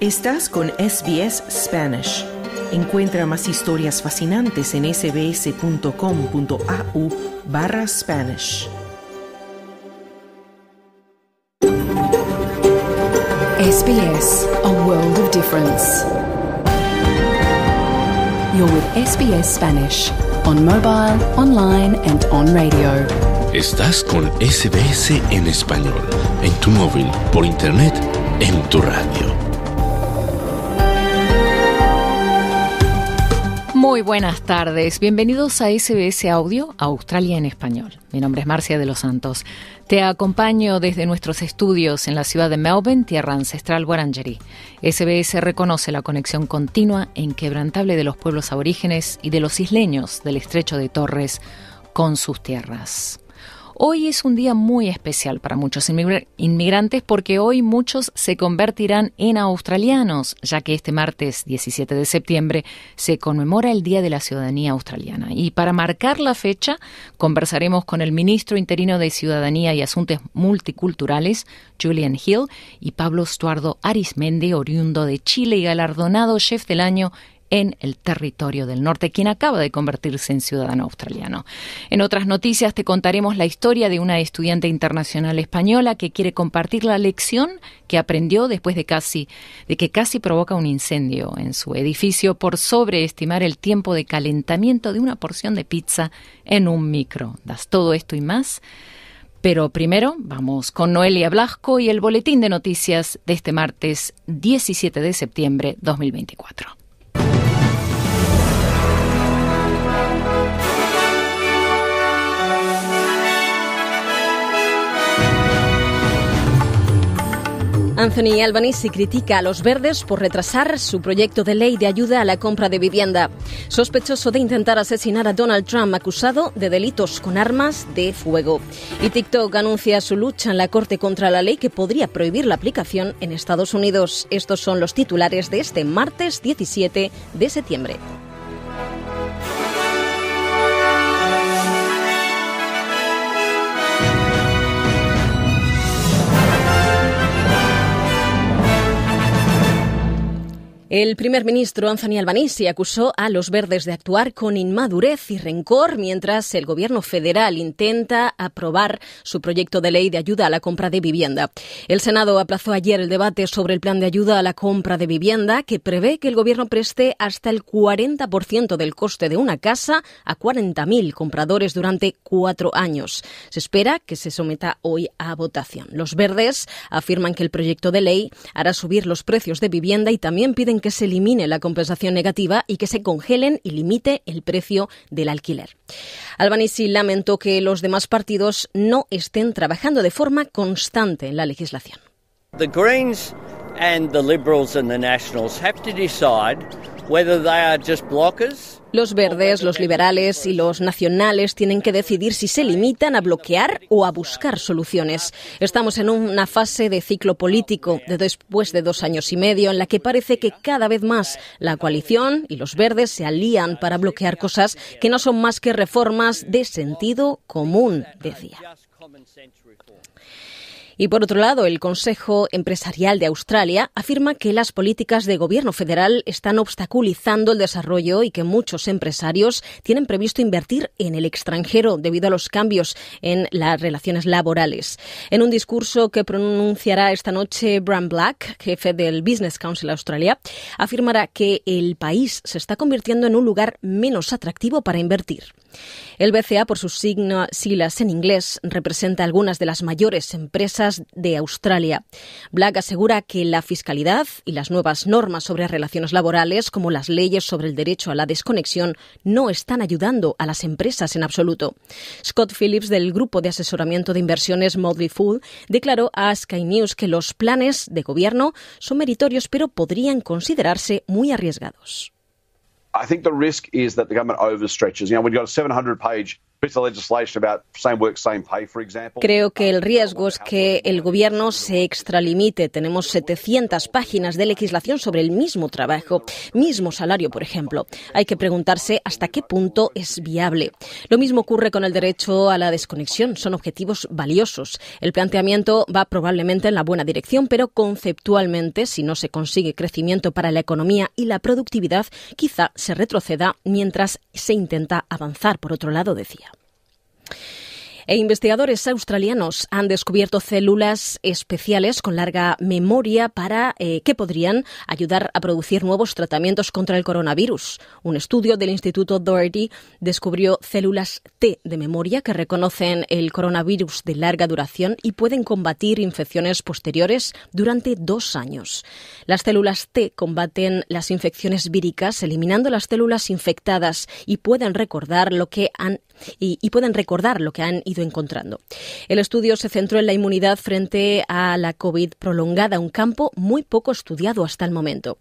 Estás con SBS Spanish. Encuentra más historias fascinantes en sbs.com.au barra Spanish. SBS, a world of difference. You're with SBS Spanish on mobile, online and on radio. Estás con SBS en español, en tu móvil, por internet, en tu radio. Muy buenas tardes, bienvenidos a SBS Audio, Australia en español. Mi nombre es Marcia de los Santos. Te acompaño desde nuestros estudios en la ciudad de Melbourne, tierra ancestral Wurundjeri. SBS reconoce la conexión continua e inquebrantable de los pueblos aborígenes y de los isleños del estrecho de Torres con sus tierras. Hoy es un día muy especial para muchos inmigrantes porque hoy muchos se convertirán en australianos, ya que este martes 17 de septiembre se conmemora el Día de la Ciudadanía Australiana. Y para marcar la fecha, conversaremos con el ministro interino de Ciudadanía y Asuntos Multiculturales, Julian Hill, y Pablo Estuardo Arismendi, oriundo de Chile y galardonado chef del año en el territorio del norte, quien acaba de convertirse en ciudadano australiano. En otras noticias te contaremos la historia de una estudiante internacional española que quiere compartir la lección que aprendió después de casi de que casi provoca un incendio en su edificio por sobreestimar el tiempo de calentamiento de una porción de pizza en un microondas. Todo esto y más. Pero primero vamos con Noelia Blasco y el boletín de noticias de este martes 17 de septiembre 2024. Anthony Albanese critica a los verdes por retrasar su proyecto de ley de ayuda a la compra de vivienda. Sospechoso de intentar asesinar a Donald Trump acusado de delitos con armas de fuego. Y TikTok anuncia su lucha en la Corte contra la ley que podría prohibir la aplicación en Estados Unidos. Estos son los titulares de este martes 17 de septiembre. El primer ministro Anthony Albanese acusó a los verdes de actuar con inmadurez y rencor mientras el gobierno federal intenta aprobar su proyecto de ley de ayuda a la compra de vivienda. El Senado aplazó ayer el debate sobre el plan de ayuda a la compra de vivienda que prevé que el gobierno preste hasta el 40% del coste de una casa a 40.000 compradores durante cuatro años. Se espera que se someta hoy a votación. Los verdes afirman que el proyecto de ley hará subir los precios de vivienda y también piden que se elimine la compensación negativa y que se congelen y limite el precio del alquiler. Albanese lamentó que los demás partidos no estén trabajando de forma constante en la legislación. And the Liberals and the Nationals have to decide whether they are just blockers los verdes, los liberales y los nacionales tienen que decidir si se limitan a bloquear o a buscar soluciones. Estamos en una fase de ciclo político de después de dos años y medio en la que parece que cada vez más la coalición y los verdes se alían para bloquear cosas que no son más que reformas de sentido común, decía. Y por otro lado, el Consejo Empresarial de Australia afirma que las políticas de gobierno federal están obstaculizando el desarrollo y que muchos empresarios tienen previsto invertir en el extranjero debido a los cambios en las relaciones laborales. En un discurso que pronunciará esta noche Bram Black, jefe del Business Council Australia, afirmará que el país se está convirtiendo en un lugar menos atractivo para invertir. El BCA, por sus siglas en inglés, representa algunas de las mayores empresas de Australia. Black asegura que la fiscalidad y las nuevas normas sobre relaciones laborales, como las leyes sobre el derecho a la desconexión, no están ayudando a las empresas en absoluto. Scott Phillips, del grupo de asesoramiento de inversiones Motley Fool, declaró a Sky News que los planes de gobierno son meritorios, pero podrían considerarse muy arriesgados. I think the risk is that the government overstretches. You know, we've got a 700 page Creo que el riesgo es que el gobierno se extralimite. Tenemos 700 páginas de legislación sobre el mismo trabajo, mismo salario, por ejemplo. Hay que preguntarse hasta qué punto es viable. Lo mismo ocurre con el derecho a la desconexión. Son objetivos valiosos. El planteamiento va probablemente en la buena dirección, pero conceptualmente, si no se consigue crecimiento para la economía y la productividad, quizá se retroceda mientras se intenta avanzar. Por otro lado, decía. E investigadores australianos han descubierto células especiales con larga memoria para eh, que podrían ayudar a producir nuevos tratamientos contra el coronavirus. Un estudio del Instituto Doherty descubrió células T de memoria que reconocen el coronavirus de larga duración y pueden combatir infecciones posteriores durante dos años. Las células T combaten las infecciones víricas eliminando las células infectadas y pueden recordar lo que han y, y pueden recordar lo que han ido encontrando. El estudio se centró en la inmunidad frente a la COVID prolongada, un campo muy poco estudiado hasta el momento.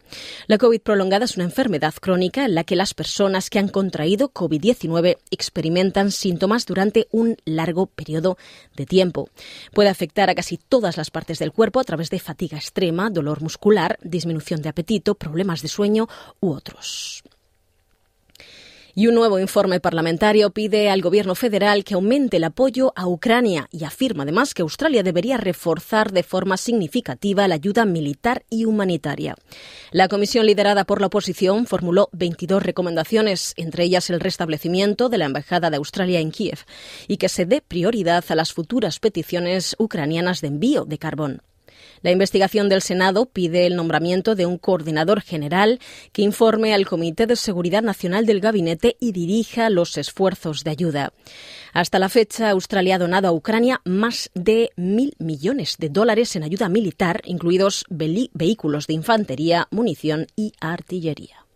La COVID prolongada es una enfermedad crónica en la que las personas que han contraído COVID-19 experimentan síntomas durante un largo periodo de tiempo. Puede afectar a casi todas las partes del cuerpo a través de fatiga extrema, dolor muscular, disminución de apetito, problemas de sueño u otros. Y un nuevo informe parlamentario pide al Gobierno federal que aumente el apoyo a Ucrania y afirma además que Australia debería reforzar de forma significativa la ayuda militar y humanitaria. La comisión liderada por la oposición formuló 22 recomendaciones, entre ellas el restablecimiento de la Embajada de Australia en Kiev y que se dé prioridad a las futuras peticiones ucranianas de envío de carbón. La investigación del Senado pide el nombramiento de un coordinador general que informe al Comité de Seguridad Nacional del Gabinete y dirija los esfuerzos de ayuda. Hasta la fecha, Australia ha donado a Ucrania más de mil millones de dólares en ayuda militar, incluidos vehículos de infantería, munición y artillería.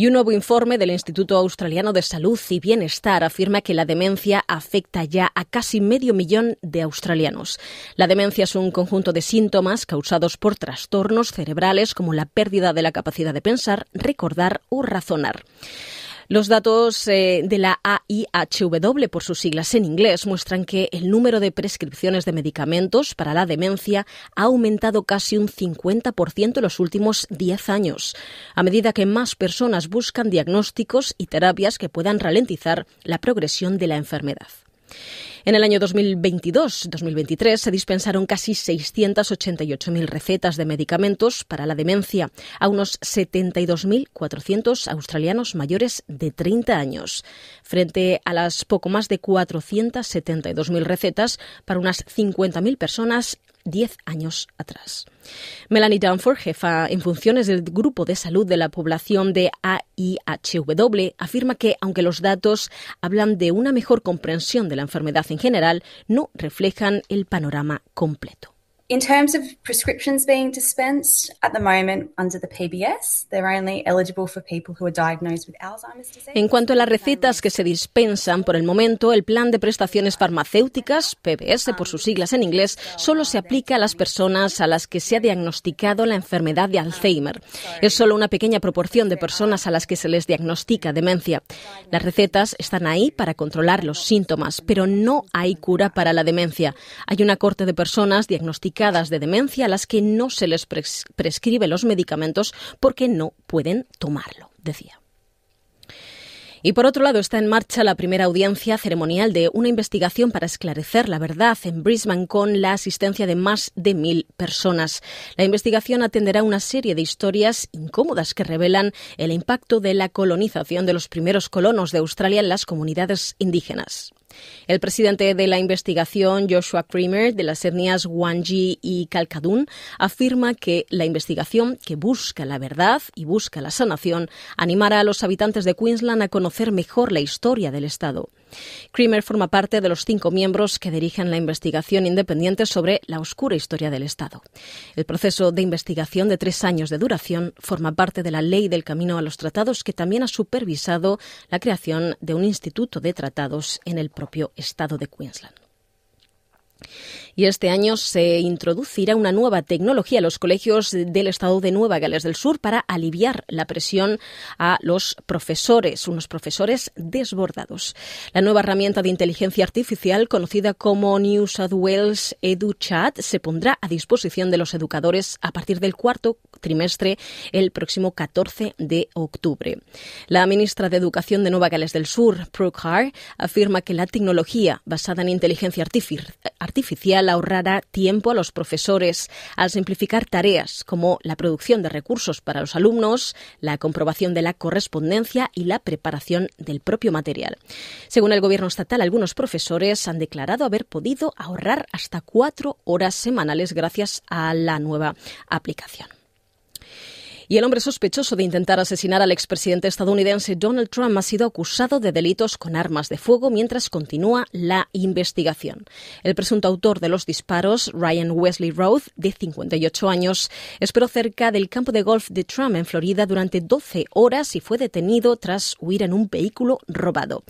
Y un nuevo informe del Instituto Australiano de Salud y Bienestar afirma que la demencia afecta ya a casi medio millón de australianos. La demencia es un conjunto de síntomas causados por trastornos cerebrales como la pérdida de la capacidad de pensar, recordar o razonar. Los datos eh, de la AIHW, por sus siglas en inglés, muestran que el número de prescripciones de medicamentos para la demencia ha aumentado casi un 50% en los últimos 10 años, a medida que más personas buscan diagnósticos y terapias que puedan ralentizar la progresión de la enfermedad. En el año 2022-2023 se dispensaron casi 688.000 recetas de medicamentos para la demencia a unos 72.400 australianos mayores de 30 años, frente a las poco más de 472.000 recetas para unas 50.000 personas 10 años atrás. Melanie Dunford, jefa en funciones del Grupo de Salud de la Población de AIHW, afirma que, aunque los datos hablan de una mejor comprensión de la enfermedad en general, no reflejan el panorama completo. In terms of prescriptions being dispensed, at the moment under the PBS, they're only eligible for people who are diagnosed with Alzheimer's disease. En cuanto a las recetas que se dispensan por el momento, el plan de prestaciones farmacéuticas, PBS por sus siglas en inglés, solo se aplica a las personas a las que se ha diagnosticado la enfermedad de Alzheimer. Es solo una pequeña proporción de personas a las que se les diagnostica demencia. Las recetas están ahí para controlar los síntomas, pero no hay cura para la demencia. Hay una corte de personas diagnosticadas de demencia a las que no se les prescribe los medicamentos porque no pueden tomarlo, decía. Y por otro lado, está en marcha la primera audiencia ceremonial de una investigación para esclarecer la verdad en Brisbane con la asistencia de más de mil personas. La investigación atenderá una serie de historias incómodas que revelan el impacto de la colonización de los primeros colonos de Australia en las comunidades indígenas. El presidente de la investigación, Joshua Kramer, de las etnias Wanji y Kalkadun, afirma que la investigación, que busca la verdad y busca la sanación, animará a los habitantes de Queensland a conocer mejor la historia del Estado. Creamer forma parte de los cinco miembros que dirigen la investigación independiente sobre la oscura historia del Estado. El proceso de investigación de tres años de duración forma parte de la Ley del Camino a los Tratados, que también ha supervisado la creación de un instituto de tratados en el propio Estado de Queensland. Y este año se introducirá una nueva tecnología a los colegios del estado de Nueva Gales del Sur para aliviar la presión a los profesores, unos profesores desbordados. La nueva herramienta de inteligencia artificial conocida como New South Wales EduChat se pondrá a disposición de los educadores a partir del cuarto trimestre el próximo 14 de octubre. La ministra de Educación de Nueva Gales del Sur, Brooke Hart, afirma que la tecnología basada en inteligencia artificial ahorrará tiempo a los profesores al simplificar tareas como la producción de recursos para los alumnos, la comprobación de la correspondencia y la preparación del propio material. Según el Gobierno estatal, algunos profesores han declarado haber podido ahorrar hasta cuatro horas semanales gracias a la nueva aplicación. Y el hombre sospechoso de intentar asesinar al expresidente estadounidense Donald Trump ha sido acusado de delitos con armas de fuego mientras continúa la investigación. El presunto autor de los disparos, Ryan Wesley Roth, de 58 años, esperó cerca del campo de golf de Trump en Florida durante 12 horas y fue detenido tras huir en un vehículo robado.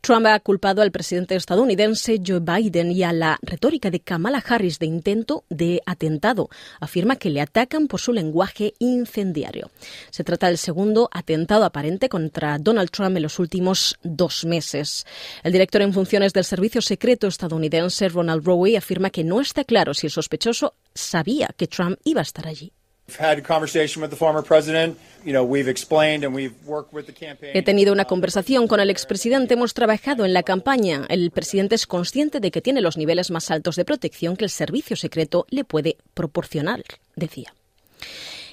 Trump ha culpado al presidente estadounidense Joe Biden y a la retórica de Kamala Harris de intento de atentado. Afirma que le atacan por su lenguaje incendiario diario. Se trata del segundo atentado aparente contra Donald Trump en los últimos dos meses. El director en funciones del Servicio Secreto estadounidense, Ronald Rowe, afirma que no está claro si el sospechoso sabía que Trump iba a estar allí. He tenido una conversación con el expresidente, hemos trabajado en la campaña. El presidente es consciente de que tiene los niveles más altos de protección que el servicio secreto le puede proporcionar, decía.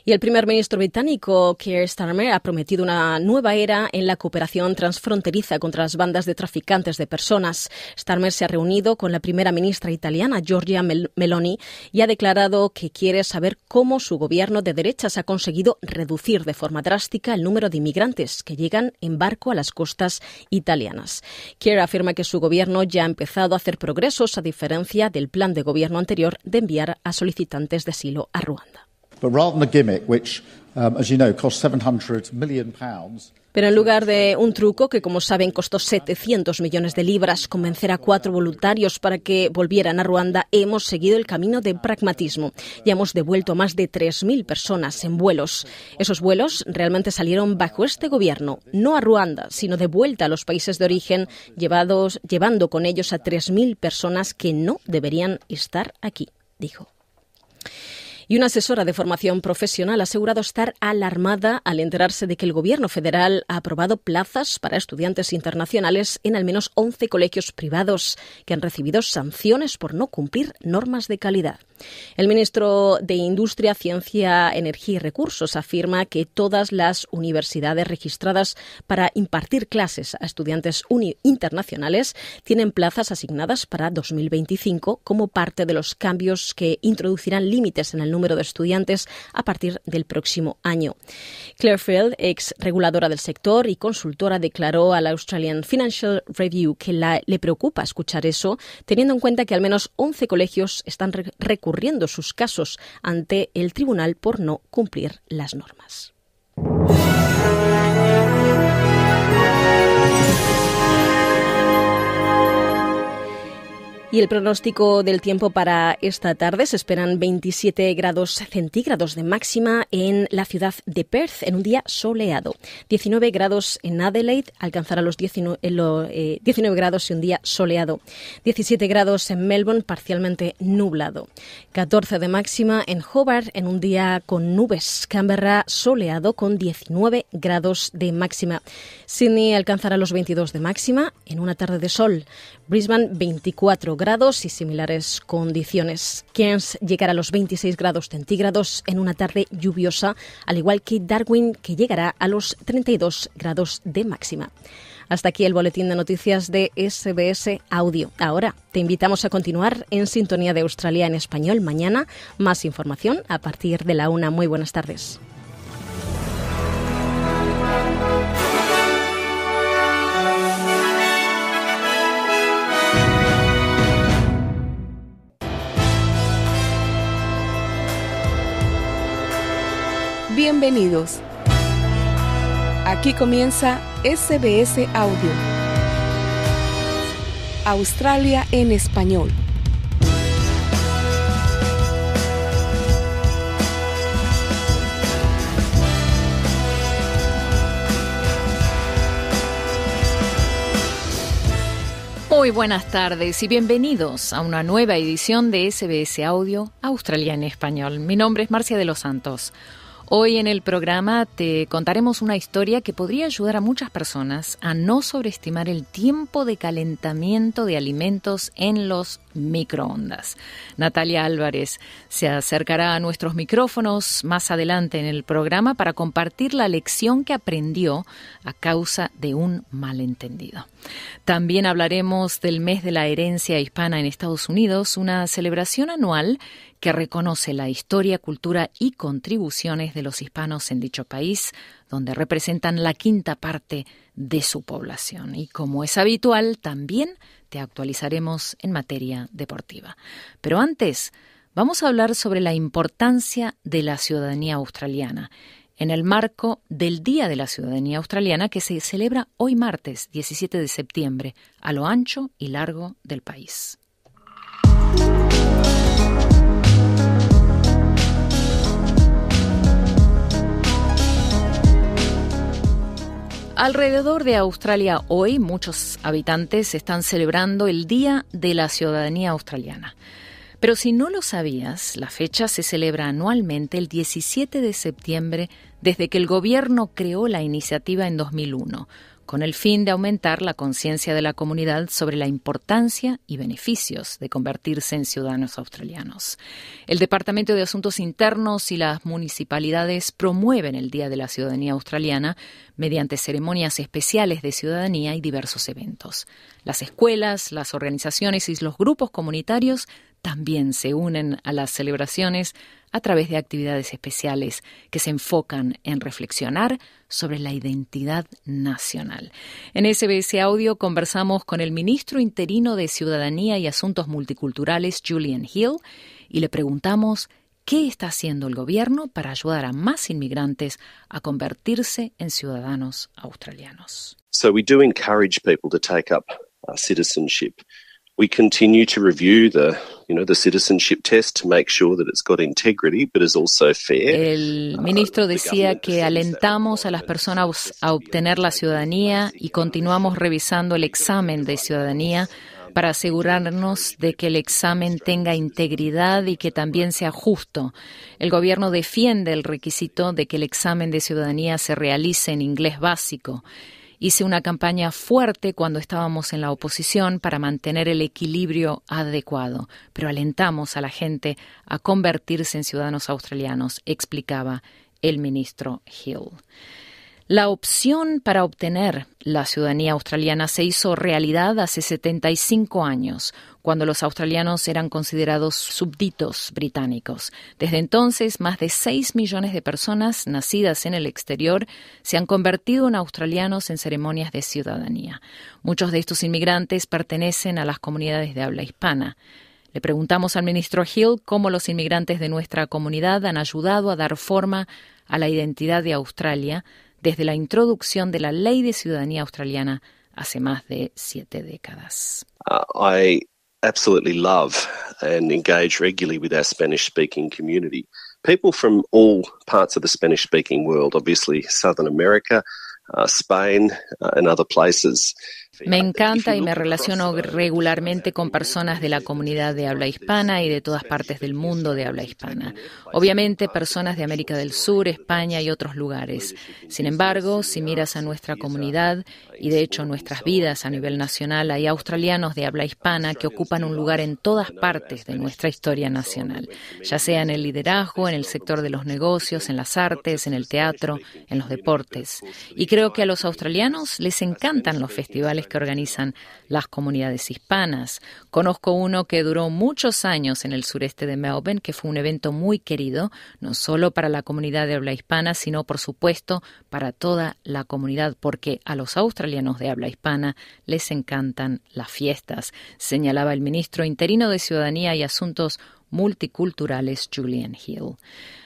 Y el primer ministro británico, Keir Starmer, ha prometido una nueva era en la cooperación transfronteriza contra las bandas de traficantes de personas. Starmer se ha reunido con la primera ministra italiana, Giorgia Meloni, y ha declarado que quiere saber cómo su gobierno de derechas ha conseguido reducir de forma drástica el número de inmigrantes que llegan en barco a las costas italianas. Keir afirma que su gobierno ya ha empezado a hacer progresos a diferencia del plan de gobierno anterior de enviar a solicitantes de asilo a Ruanda. Pero en lugar de un truco que, como saben, costó 700 millones de libras convencer a cuatro voluntarios para que volvieran a Ruanda, hemos seguido el camino de pragmatismo y hemos devuelto a más de 3.000 personas en vuelos. Esos vuelos realmente salieron bajo este gobierno, no a Ruanda, sino de vuelta a los países de origen, llevados, llevando con ellos a 3.000 personas que no deberían estar aquí, dijo. Y una asesora de formación profesional ha asegurado estar alarmada al enterarse de que el Gobierno federal ha aprobado plazas para estudiantes internacionales en al menos 11 colegios privados que han recibido sanciones por no cumplir normas de calidad. El ministro de Industria, Ciencia, Energía y Recursos afirma que todas las universidades registradas para impartir clases a estudiantes internacionales tienen plazas asignadas para 2025 como parte de los cambios que introducirán límites en el número de estudiantes a partir del próximo año. Claire Field, ex reguladora del sector y consultora, declaró al Australian Financial Review que le preocupa escuchar eso, teniendo en cuenta que al menos 11 colegios están recurriendo sus casos ante el tribunal por no cumplir las normas. Y el pronóstico del tiempo para esta tarde se esperan 27 grados centígrados de máxima en la ciudad de Perth en un día soleado. 19 grados en Adelaide, alcanzará los 19, eh, grados y un día soleado. 17 grados en Melbourne, parcialmente nublado. 14 de máxima en Hobart en un día con nubes. Canberra soleado con 19 grados de máxima. Sydney alcanzará los 22 de máxima en una tarde de sol. Brisbane 24 grados y similares condiciones. Cairns llegará a los 26 grados centígrados en una tarde lluviosa, al igual que Darwin que llegará a los 32 grados de máxima. Hasta aquí el boletín de noticias de SBS Audio. Ahora te invitamos a continuar en sintonía de Australia en español. Mañana más información a partir de la una. Muy buenas tardes. Bienvenidos. Aquí comienza SBS Audio. Australia en español. Muy buenas tardes y bienvenidos a una nueva edición de SBS Audio Australia en Español. Mi nombre es Marcia de los Santos. Hoy en el programa te contaremos una historia que podría ayudar a muchas personas a no sobreestimar el tiempo de calentamiento de alimentos en los microondas. Natalia Álvarez se acercará a nuestros micrófonos más adelante en el programa para compartir la lección que aprendió a causa de un malentendido. También hablaremos del mes de la herencia hispana en Estados Unidos, una celebración anual que reconoce la historia, cultura y contribuciones de los hispanos en dicho país, donde representan la quinta parte de su población. Y como es habitual, también te actualizaremos en materia deportiva. Pero antes, vamos a hablar sobre la importancia de la ciudadanía australiana en el marco del Día de la Ciudadanía Australiana que se celebra hoy martes 17 de septiembre a lo ancho y largo del país. Alrededor de Australia hoy muchos habitantes están celebrando el Día de la Ciudadanía Australiana. Pero si no lo sabías, la fecha se celebra anualmente el 17 de septiembre desde que el gobierno creó la iniciativa en 2001 con el fin de aumentar la conciencia de la comunidad sobre la importancia y beneficios de convertirse en ciudadanos australianos. El Departamento de Asuntos Internos y las municipalidades promueven el Día de la Ciudadanía Australiana mediante ceremonias especiales de ciudadanía y diversos eventos. Las escuelas, las organizaciones y los grupos comunitarios también se unen a las celebraciones a través de actividades especiales que se enfocan en reflexionar sobre la identidad nacional. En SBS Audio conversamos con el ministro interino de Ciudadanía y Asuntos Multiculturales, Julian Hill, y le preguntamos qué está haciendo el gobierno para ayudar a más inmigrantes a convertirse en ciudadanos australianos. So we do encourage people to take up uh, citizenship. We continue to review the, you know, the citizenship test to make sure that it's got integrity, but is also fair. El ministro decía que alentamos a las personas a obtener la ciudadanía y continuamos revisando el examen de ciudadanía para asegurarnos de que el examen tenga integridad y que también sea justo. El gobierno defiende el requisito de que el examen de ciudadanía se realice en inglés básico. Hice una campaña fuerte cuando estábamos en la oposición para mantener el equilibrio adecuado, pero alentamos a la gente a convertirse en ciudadanos australianos, explicaba el ministro Hill. La opción para obtener la ciudadanía australiana se hizo realidad hace 75 años, cuando los australianos eran considerados súbditos británicos. Desde entonces, más de 6 millones de personas nacidas en el exterior se han convertido en australianos en ceremonias de ciudadanía. Muchos de estos inmigrantes pertenecen a las comunidades de habla hispana. Le preguntamos al ministro Hill cómo los inmigrantes de nuestra comunidad han ayudado a dar forma a la identidad de Australia desde la introducción de la Ley de Ciudadanía Australiana hace más de siete décadas. Uh, I absolutely love and engage regularly with our Spanish speaking community. People from all parts of the Spanish speaking world, obviously Southern America, uh, Spain, uh, and other places. Me encanta y me relaciono regularmente con personas de la comunidad de habla hispana y de todas partes del mundo de habla hispana. Obviamente personas de América del Sur, España y otros lugares. Sin embargo, si miras a nuestra comunidad y de hecho nuestras vidas a nivel nacional, hay australianos de habla hispana que ocupan un lugar en todas partes de nuestra historia nacional, ya sea en el liderazgo, en el sector de los negocios, en las artes, en el teatro, en los deportes. Y creo que a los australianos les encantan los festivales que organizan las comunidades hispanas. Conozco uno que duró muchos años en el sureste de Melbourne, que fue un evento muy querido, no solo para la comunidad de habla hispana, sino por supuesto para toda la comunidad, porque a los australianos de habla hispana les encantan las fiestas, señalaba el ministro interino de Ciudadanía y Asuntos Multiculturales, Julian Hill.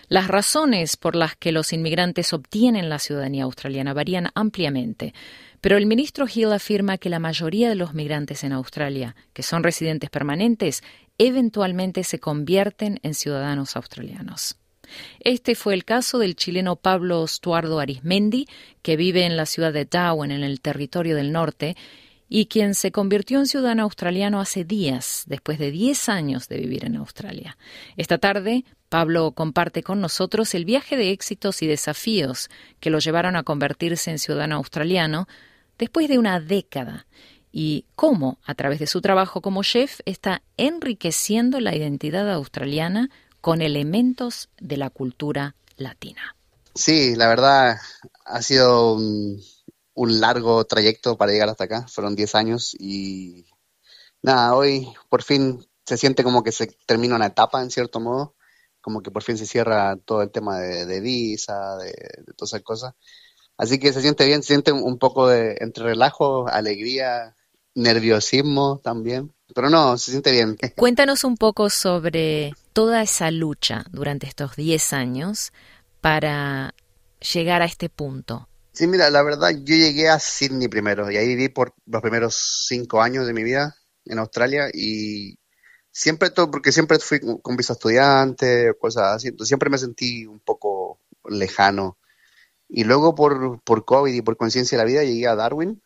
Las razones por las que los inmigrantes obtienen la ciudadanía australiana varían ampliamente. Pero el ministro Hill afirma que la mayoría de los migrantes en Australia, que son residentes permanentes, eventualmente se convierten en ciudadanos australianos. Este fue el caso del chileno Pablo Stuardo Arismendi, que vive en la ciudad de Darwin, en el territorio del norte, y quien se convirtió en ciudadano australiano hace días, después de 10 años de vivir en Australia. Esta tarde, Pablo comparte con nosotros el viaje de éxitos y desafíos que lo llevaron a convertirse en ciudadano australiano después de una década y cómo, a través de su trabajo como chef, está enriqueciendo la identidad australiana con elementos de la cultura latina. Sí, la verdad ha sido un, largo trayecto para llegar hasta acá. Fueron 10 años y nada, hoy por fin se siente como que se termina una etapa en cierto modo, como que por fin se cierra todo el tema de, visa, de, todas esas cosas. Así que se siente bien, se siente un poco de entre relajo, alegría, nerviosismo también. Pero no, se siente bien. Cuéntanos un poco sobre toda esa lucha durante estos 10 años para llegar a este punto? Sí, mira, la verdad, yo llegué a Sydney primero y ahí viví por los primeros cinco años de mi vida en Australia y siempre todo, porque siempre fui con visa estudiante, cosas así, entonces siempre me sentí un poco lejano. Y luego por, por COVID y por conciencia de la vida llegué a Darwin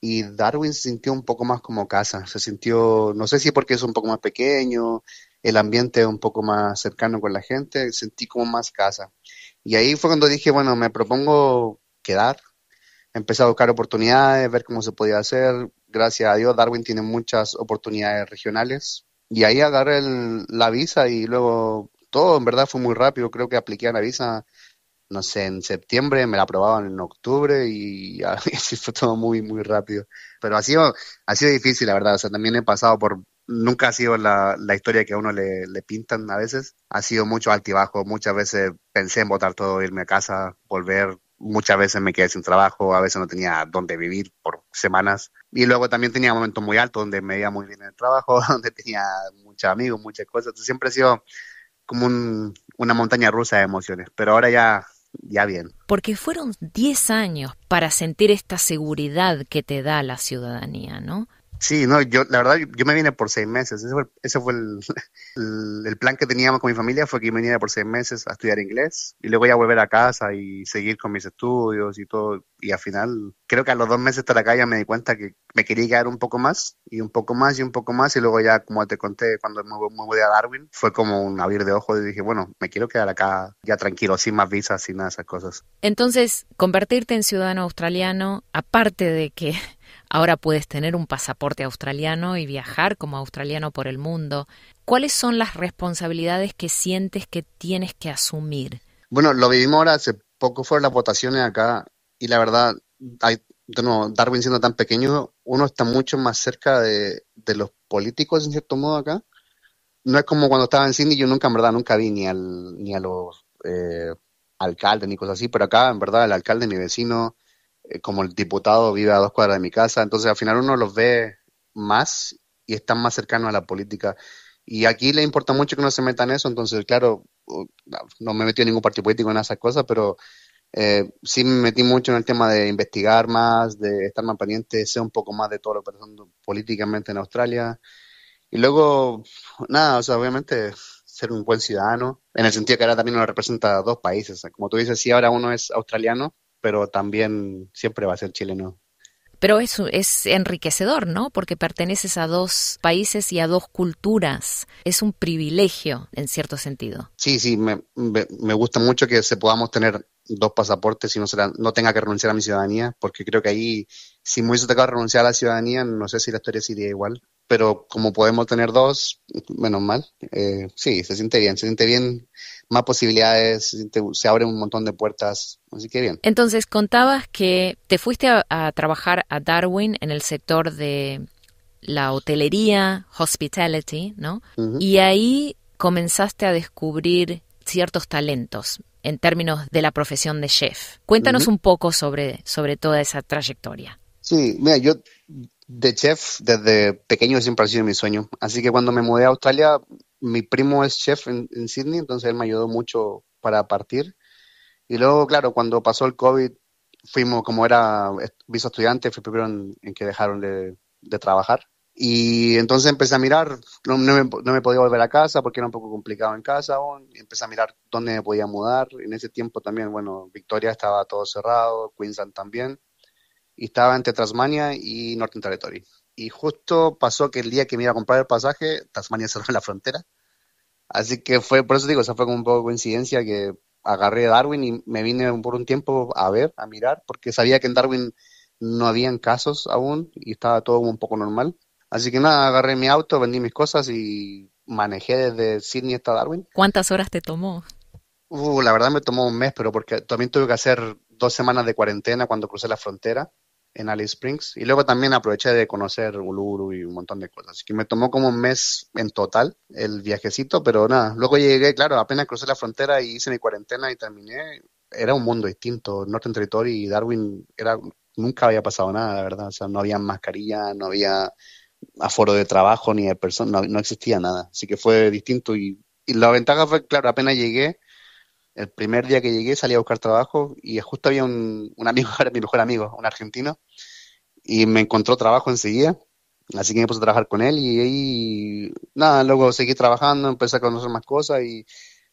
y Darwin se sintió un poco más como casa, se sintió, no sé si porque es un poco más pequeño, el ambiente un poco más cercano con la gente, sentí como más casa. Y ahí fue cuando dije, bueno, me propongo quedar. Empecé a buscar oportunidades, ver cómo se podía hacer. Gracias a Dios, Darwin tiene muchas oportunidades regionales. Y ahí agarré la visa y luego todo en verdad fue muy rápido. Creo que apliqué a la visa, no sé, en septiembre, me la aprobaban en octubre y así fue todo muy, muy rápido. Pero ha sido, ha sido difícil, la verdad. O sea, también he pasado por nunca ha sido la, historia que a uno le, pintan a veces. Ha sido mucho altibajo. Muchas veces pensé en botar todo, irme a casa, volver. Muchas veces me quedé sin trabajo, a veces no tenía dónde vivir por semanas. Y luego también tenía momentos muy altos donde me iba muy bien en el trabajo, donde tenía muchos amigos, muchas cosas. Siempre ha sido como una montaña rusa de emociones. Pero ahora ya ya bien. Porque fueron 10 años para sentir esta seguridad que te da la ciudadanía, ¿no? Sí, no, yo, la verdad, yo me vine por seis meses. Ese fue, el, plan que teníamos con mi familia, fue que me viniera por seis meses a estudiar inglés y luego ya volver a casa y seguir con mis estudios y todo. Y al final, creo que a los dos meses de estar acá ya me di cuenta que me quería quedar un poco más y un poco más y un poco más. Y luego ya, como te conté, cuando me, me a Darwin, fue como un abrir de ojos y dije, bueno, me quiero quedar acá ya tranquilo, sin más visas, sin nada de esas cosas. Entonces, convertirte en ciudadano australiano, aparte de que Ahora puedes tener un pasaporte australiano y viajar como australiano por el mundo. ¿Cuáles son las responsabilidades que sientes que tienes que asumir? Bueno, lo vivimos ahora, hace poco fueron las votaciones acá y la verdad, hay, Darwin siendo tan pequeño, uno está mucho más cerca de, los políticos en cierto modo acá. No es como cuando estaba en Sydney, yo nunca, en verdad, nunca vi ni, al, ni a los eh, alcaldes ni cosas así, pero acá, en verdad, el alcalde, mi vecino, eh, como el diputado vive a dos cuadras de mi casa, entonces al final uno los ve más y están más cercanos a la política. Y aquí le importa mucho que no se meta en eso, entonces, claro, no me metí en ningún partido político en esas cosas, pero eh, sí me metí mucho en el tema de investigar más, de estar más pendiente, sé un poco más de todo lo que está pasando políticamente en Australia. Y luego, nada, o sea, obviamente ser un buen ciudadano, en el sentido que ahora también uno representa dos países. Como tú dices, sí, ahora uno es australiano, pero también siempre va a ser chileno. Pero es, es enriquecedor, ¿no? Porque perteneces a dos países y a dos culturas. Es un privilegio, en cierto sentido. Sí, sí, me, me, gusta mucho que se podamos tener dos pasaportes y no, será, no tenga que renunciar a mi ciudadanía, porque creo que ahí, si me hubiese tocado renunciar a la ciudadanía, no sé si la historia sería igual. Pero como podemos tener dos, menos mal. Eh, sí, se siente bien, se siente bien más posibilidades, se abren un montón de puertas, así que bien. Entonces, contabas que te fuiste a, trabajar a Darwin en el sector de la hotelería, hospitality, ¿no? Y ahí comenzaste a descubrir ciertos talentos en términos de la profesión de chef. Cuéntanos un poco sobre, sobre toda esa trayectoria. Sí, mira, yo de chef desde pequeño siempre ha sido mi sueño. Así que cuando me mudé a Australia mi primo es chef en, Sydney, entonces él me ayudó mucho para partir. Y luego, claro, cuando pasó el COVID, fuimos, como era visa estudiante, fui primero en, que dejaron de, trabajar. Y entonces empecé a mirar, no, me, podía volver a casa porque era un poco complicado en casa aún. empecé a mirar dónde me podía mudar. En ese tiempo también, bueno, Victoria estaba todo cerrado, Queensland también. Y estaba entre Tasmania y Northern Territory. Y justo pasó que el día que me iba a comprar el pasaje, Tasmania cerró la frontera. Así que fue, por eso digo, esa fue como un poco coincidencia que agarré Darwin y me vine por un tiempo a ver, a mirar, porque sabía que en Darwin no habían casos aún y estaba todo un poco normal. Así que nada, agarré mi auto, vendí mis cosas y manejé desde Sydney hasta Darwin. ¿Cuántas horas te tomó? Uh, la verdad me tomó un mes, pero porque también tuve que hacer dos semanas de cuarentena cuando crucé la frontera en Alice Springs y luego también aproveché de conocer Uluru y un montón de cosas. Así que me tomó como un mes en total el viajecito, pero nada, luego llegué, claro, apenas crucé la frontera y hice mi cuarentena y terminé. Era un mundo distinto. Northern Territory y Darwin era nunca había pasado nada, la verdad. O sea, no había mascarilla, no había aforo de trabajo ni de personas, no, existía nada. Así que fue distinto y, y la ventaja fue, claro, apenas llegué, el primer día que llegué salí a buscar trabajo y justo había un, un amigo, mi mejor amigo, un argentino, y me encontró trabajo enseguida. Así que me puse a trabajar con él y ahí, nada, luego seguí trabajando, empecé a conocer más cosas y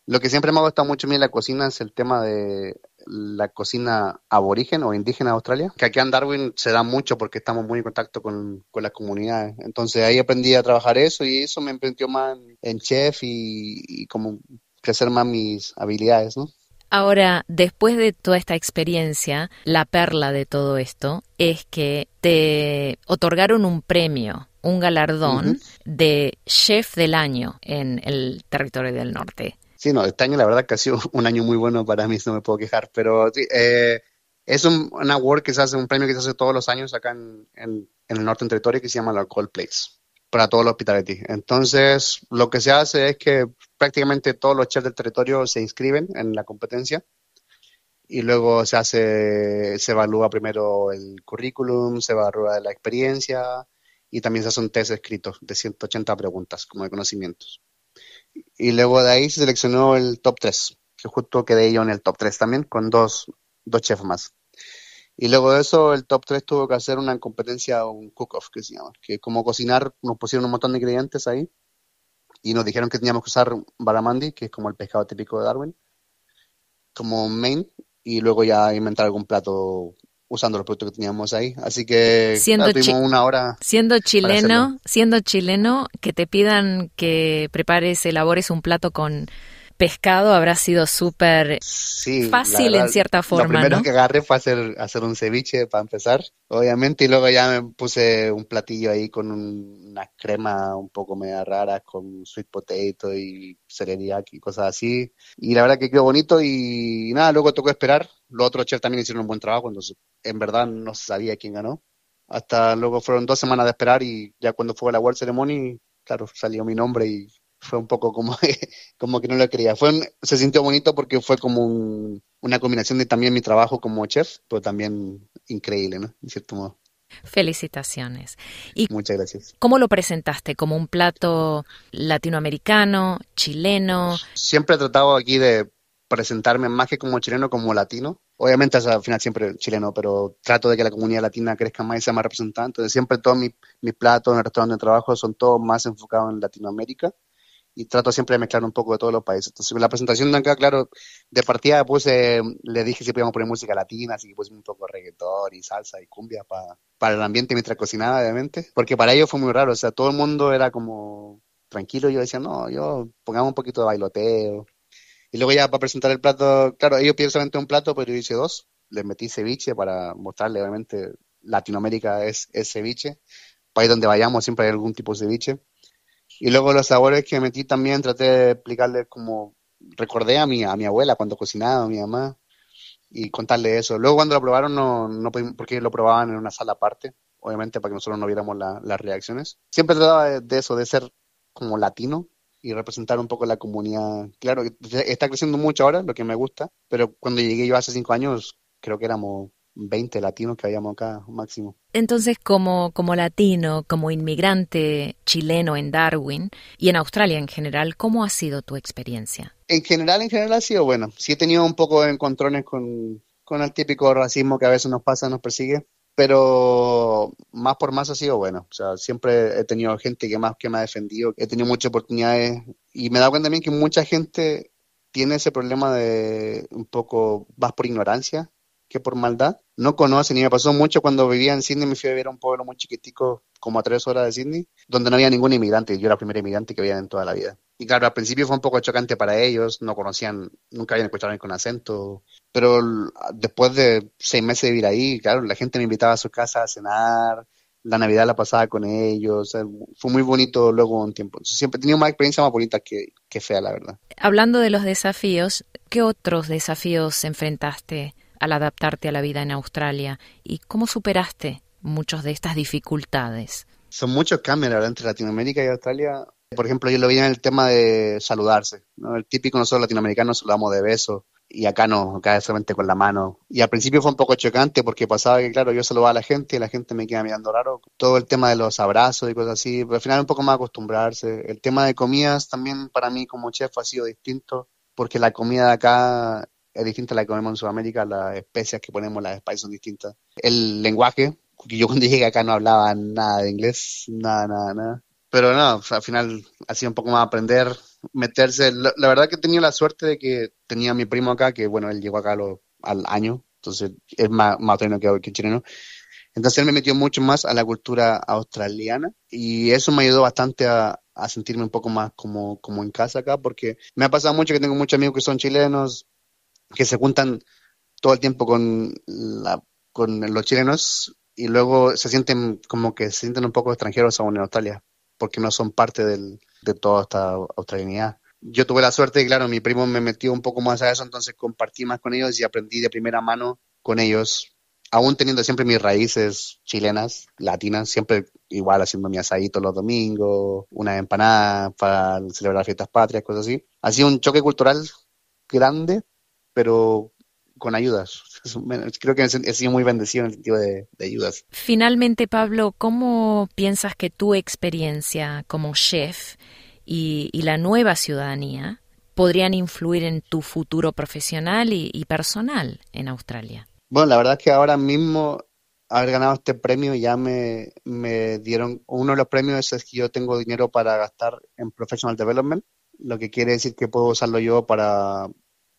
lo que siempre me ha gustado mucho a mí en la cocina es el tema de la cocina aborigen o indígena de Australia, que aquí en Darwin se da mucho porque estamos muy en contacto con, con las comunidades. Entonces ahí aprendí a trabajar eso y eso me emprendió más en chef y como crecer más mis habilidades, ¿no? Ahora, después de toda esta experiencia, la perla de todo esto es que te otorgaron un premio, un galardón de chef del año en el territorio del norte. Sí, no, este año la verdad que ha sido un año muy bueno para mí, no me puedo quejar, pero sí, eh, es un, un, award que se hace, un premio que se hace todos los años acá en, en, en el norte del territorio que se llama la Cold Place para todos los hospitality. Entonces, lo que se hace es que prácticamente todos los chefs del territorio se inscriben en la competencia y luego se hace, se evalúa primero el currículum, se evalúa la experiencia y también se hace un test escrito de 180 preguntas como de conocimientos. Y luego de ahí se seleccionó el top 3, que justo quedé yo en el top 3 también con dos, dos chefs más. Y luego de eso, el top 3 tuvo que hacer una competencia, un cook-off, que se llama, que como cocinar, nos pusieron un montón de ingredientes ahí y nos dijeron que teníamos que usar baramandi, que es como el pescado típico de Darwin, como main, y luego ya inventar algún plato usando los productos que teníamos ahí. Así que siendo claro, tuvimos una hora. Siendo chileno, siendo chileno, que te pidan que prepares, elabores un plato con pescado habrá sido súper sí, fácil verdad, en cierta forma. Lo primero ¿no? que agarré fue hacer, hacer un ceviche para empezar, obviamente, y luego ya me puse un platillo ahí con un, una crema un poco media rara, con sweet potato y celeriac y cosas así. Y la verdad que quedó bonito y nada, luego tocó esperar. Los otros chefs también hicieron un buen trabajo, entonces en verdad no sabía quién ganó. Hasta luego fueron dos semanas de esperar y ya cuando fue la World Ceremony, claro, salió mi nombre y fue un poco como, como que no lo quería. Fue un, se sintió bonito porque fue como un, una combinación de también mi trabajo como chef, pero también increíble, ¿no? En cierto modo. Felicitaciones. ¿Y Muchas gracias. cómo lo presentaste? ¿Como un plato latinoamericano, chileno? Siempre he tratado aquí de presentarme más que como chileno, como latino. Obviamente, al final siempre chileno, pero trato de que la comunidad latina crezca más y sea más representada. Entonces, siempre todos mis, mis platos en el restaurante de trabajo son todos más enfocados en Latinoamérica y trato siempre de mezclar un poco de todos los países. Entonces, la presentación de acá, claro, de partida puse, le dije si podíamos poner música latina, así que puse un poco de reggaetón y salsa y cumbia para para el ambiente mientras cocinaba, obviamente, porque para ellos fue muy raro, o sea, todo el mundo era como tranquilo, yo decía, no, yo pongamos un poquito de bailoteo. Y luego ya para presentar el plato, claro, ellos piden solamente un plato, pero yo hice dos, les metí ceviche para mostrarle, obviamente, Latinoamérica es, es ceviche, país donde vayamos siempre hay algún tipo de ceviche. Y luego los sabores que metí también traté de explicarles como recordé a mi, a mi abuela cuando cocinaba, a mi mamá, y contarle eso. Luego cuando lo probaron, no, no porque lo probaban en una sala aparte, obviamente para que nosotros no viéramos la- las reacciones. Siempre trataba de, de eso, de ser como latino y representar un poco la comunidad. Claro, está creciendo mucho ahora, lo que me gusta, pero cuando llegué yo hace cinco años, creo que éramos 20 latinos que habíamos acá máximo. Entonces, como, como latino, como inmigrante chileno en Darwin y en Australia en general, ¿cómo ha sido tu experiencia? En general, en general ha sido bueno. Sí he tenido un poco de encontrones con, con el típico racismo que a veces nos pasa, nos persigue, pero más por más ha sido bueno. O sea, siempre he tenido gente que más que me ha defendido, he tenido muchas oportunidades y me he dado cuenta también que mucha gente tiene ese problema de un poco, vas por ignorancia, que por maldad. No conocen y me pasó mucho cuando vivía en Sydney, me fui a vivir a un pueblo muy chiquitico, como a tres horas de Sydney, donde no había ningún inmigrante. Yo era el primer inmigrante que había en toda la vida. Y claro, al principio fue un poco chocante para ellos, no conocían, nunca habían escuchado a con acento, pero después de seis meses de vivir ahí, claro, la gente me invitaba a su casa a cenar, la Navidad la pasaba con ellos, fue muy bonito luego un tiempo. siempre he tenido una experiencia más bonita que, que fea, la verdad. Hablando de los desafíos, ¿qué otros desafíos enfrentaste al adaptarte a la vida en Australia y cómo superaste muchas de estas dificultades? Son muchos cambios, la verdad, entre Latinoamérica y Australia. Por ejemplo, yo lo vi en el tema de saludarse. El típico nosotros latinoamericanos saludamos de beso y acá no, acá solamente con la mano. Y al principio fue un poco chocante porque pasaba que, claro, yo saludaba a la gente y la gente me quedaba mirando raro. Todo el tema de los abrazos y cosas así, pero al final un poco más acostumbrarse. El tema de comidas también para mí como chef ha sido distinto porque la comida de acá es distinta a la que comemos en Sudamérica, las especias que ponemos, las spices son distintas. El lenguaje, porque yo cuando llegué acá no hablaba nada de inglés, nada, nada, nada. Pero no, al final ha sido un poco más aprender meterse. La, verdad que he tenido la suerte de que tenía a mi primo acá, que bueno, él llegó acá al año, entonces es más, más que, que chileno. Entonces él me metió mucho más a la cultura australiana y eso me ayudó bastante a, sentirme un poco más como, como en casa acá, porque me ha pasado mucho que tengo muchos amigos que son chilenos, que se juntan todo el tiempo con, la, con los chilenos y luego se sienten como que se sienten un poco extranjeros aún en Australia, porque no son parte del, de toda esta australianidad. Yo tuve la suerte y claro, mi primo me metió un poco más a eso, entonces compartí más con ellos y aprendí de primera mano con ellos, aún teniendo siempre mis raíces chilenas, latinas, siempre igual haciendo mi asadito los domingos, una empanada para celebrar fiestas patrias, cosas así. Ha sido un choque cultural grande, pero con ayudas. Creo que he sido muy bendecido en el sentido de, de, ayudas. Finalmente, Pablo, ¿cómo piensas que tu experiencia como chef y, la nueva ciudadanía podrían influir en tu futuro profesional y, personal en Australia? Bueno, la verdad es que ahora mismo haber ganado este premio ya me, me dieron, uno de los premios es que yo tengo dinero para gastar en Professional Development, lo que quiere decir que puedo usarlo yo para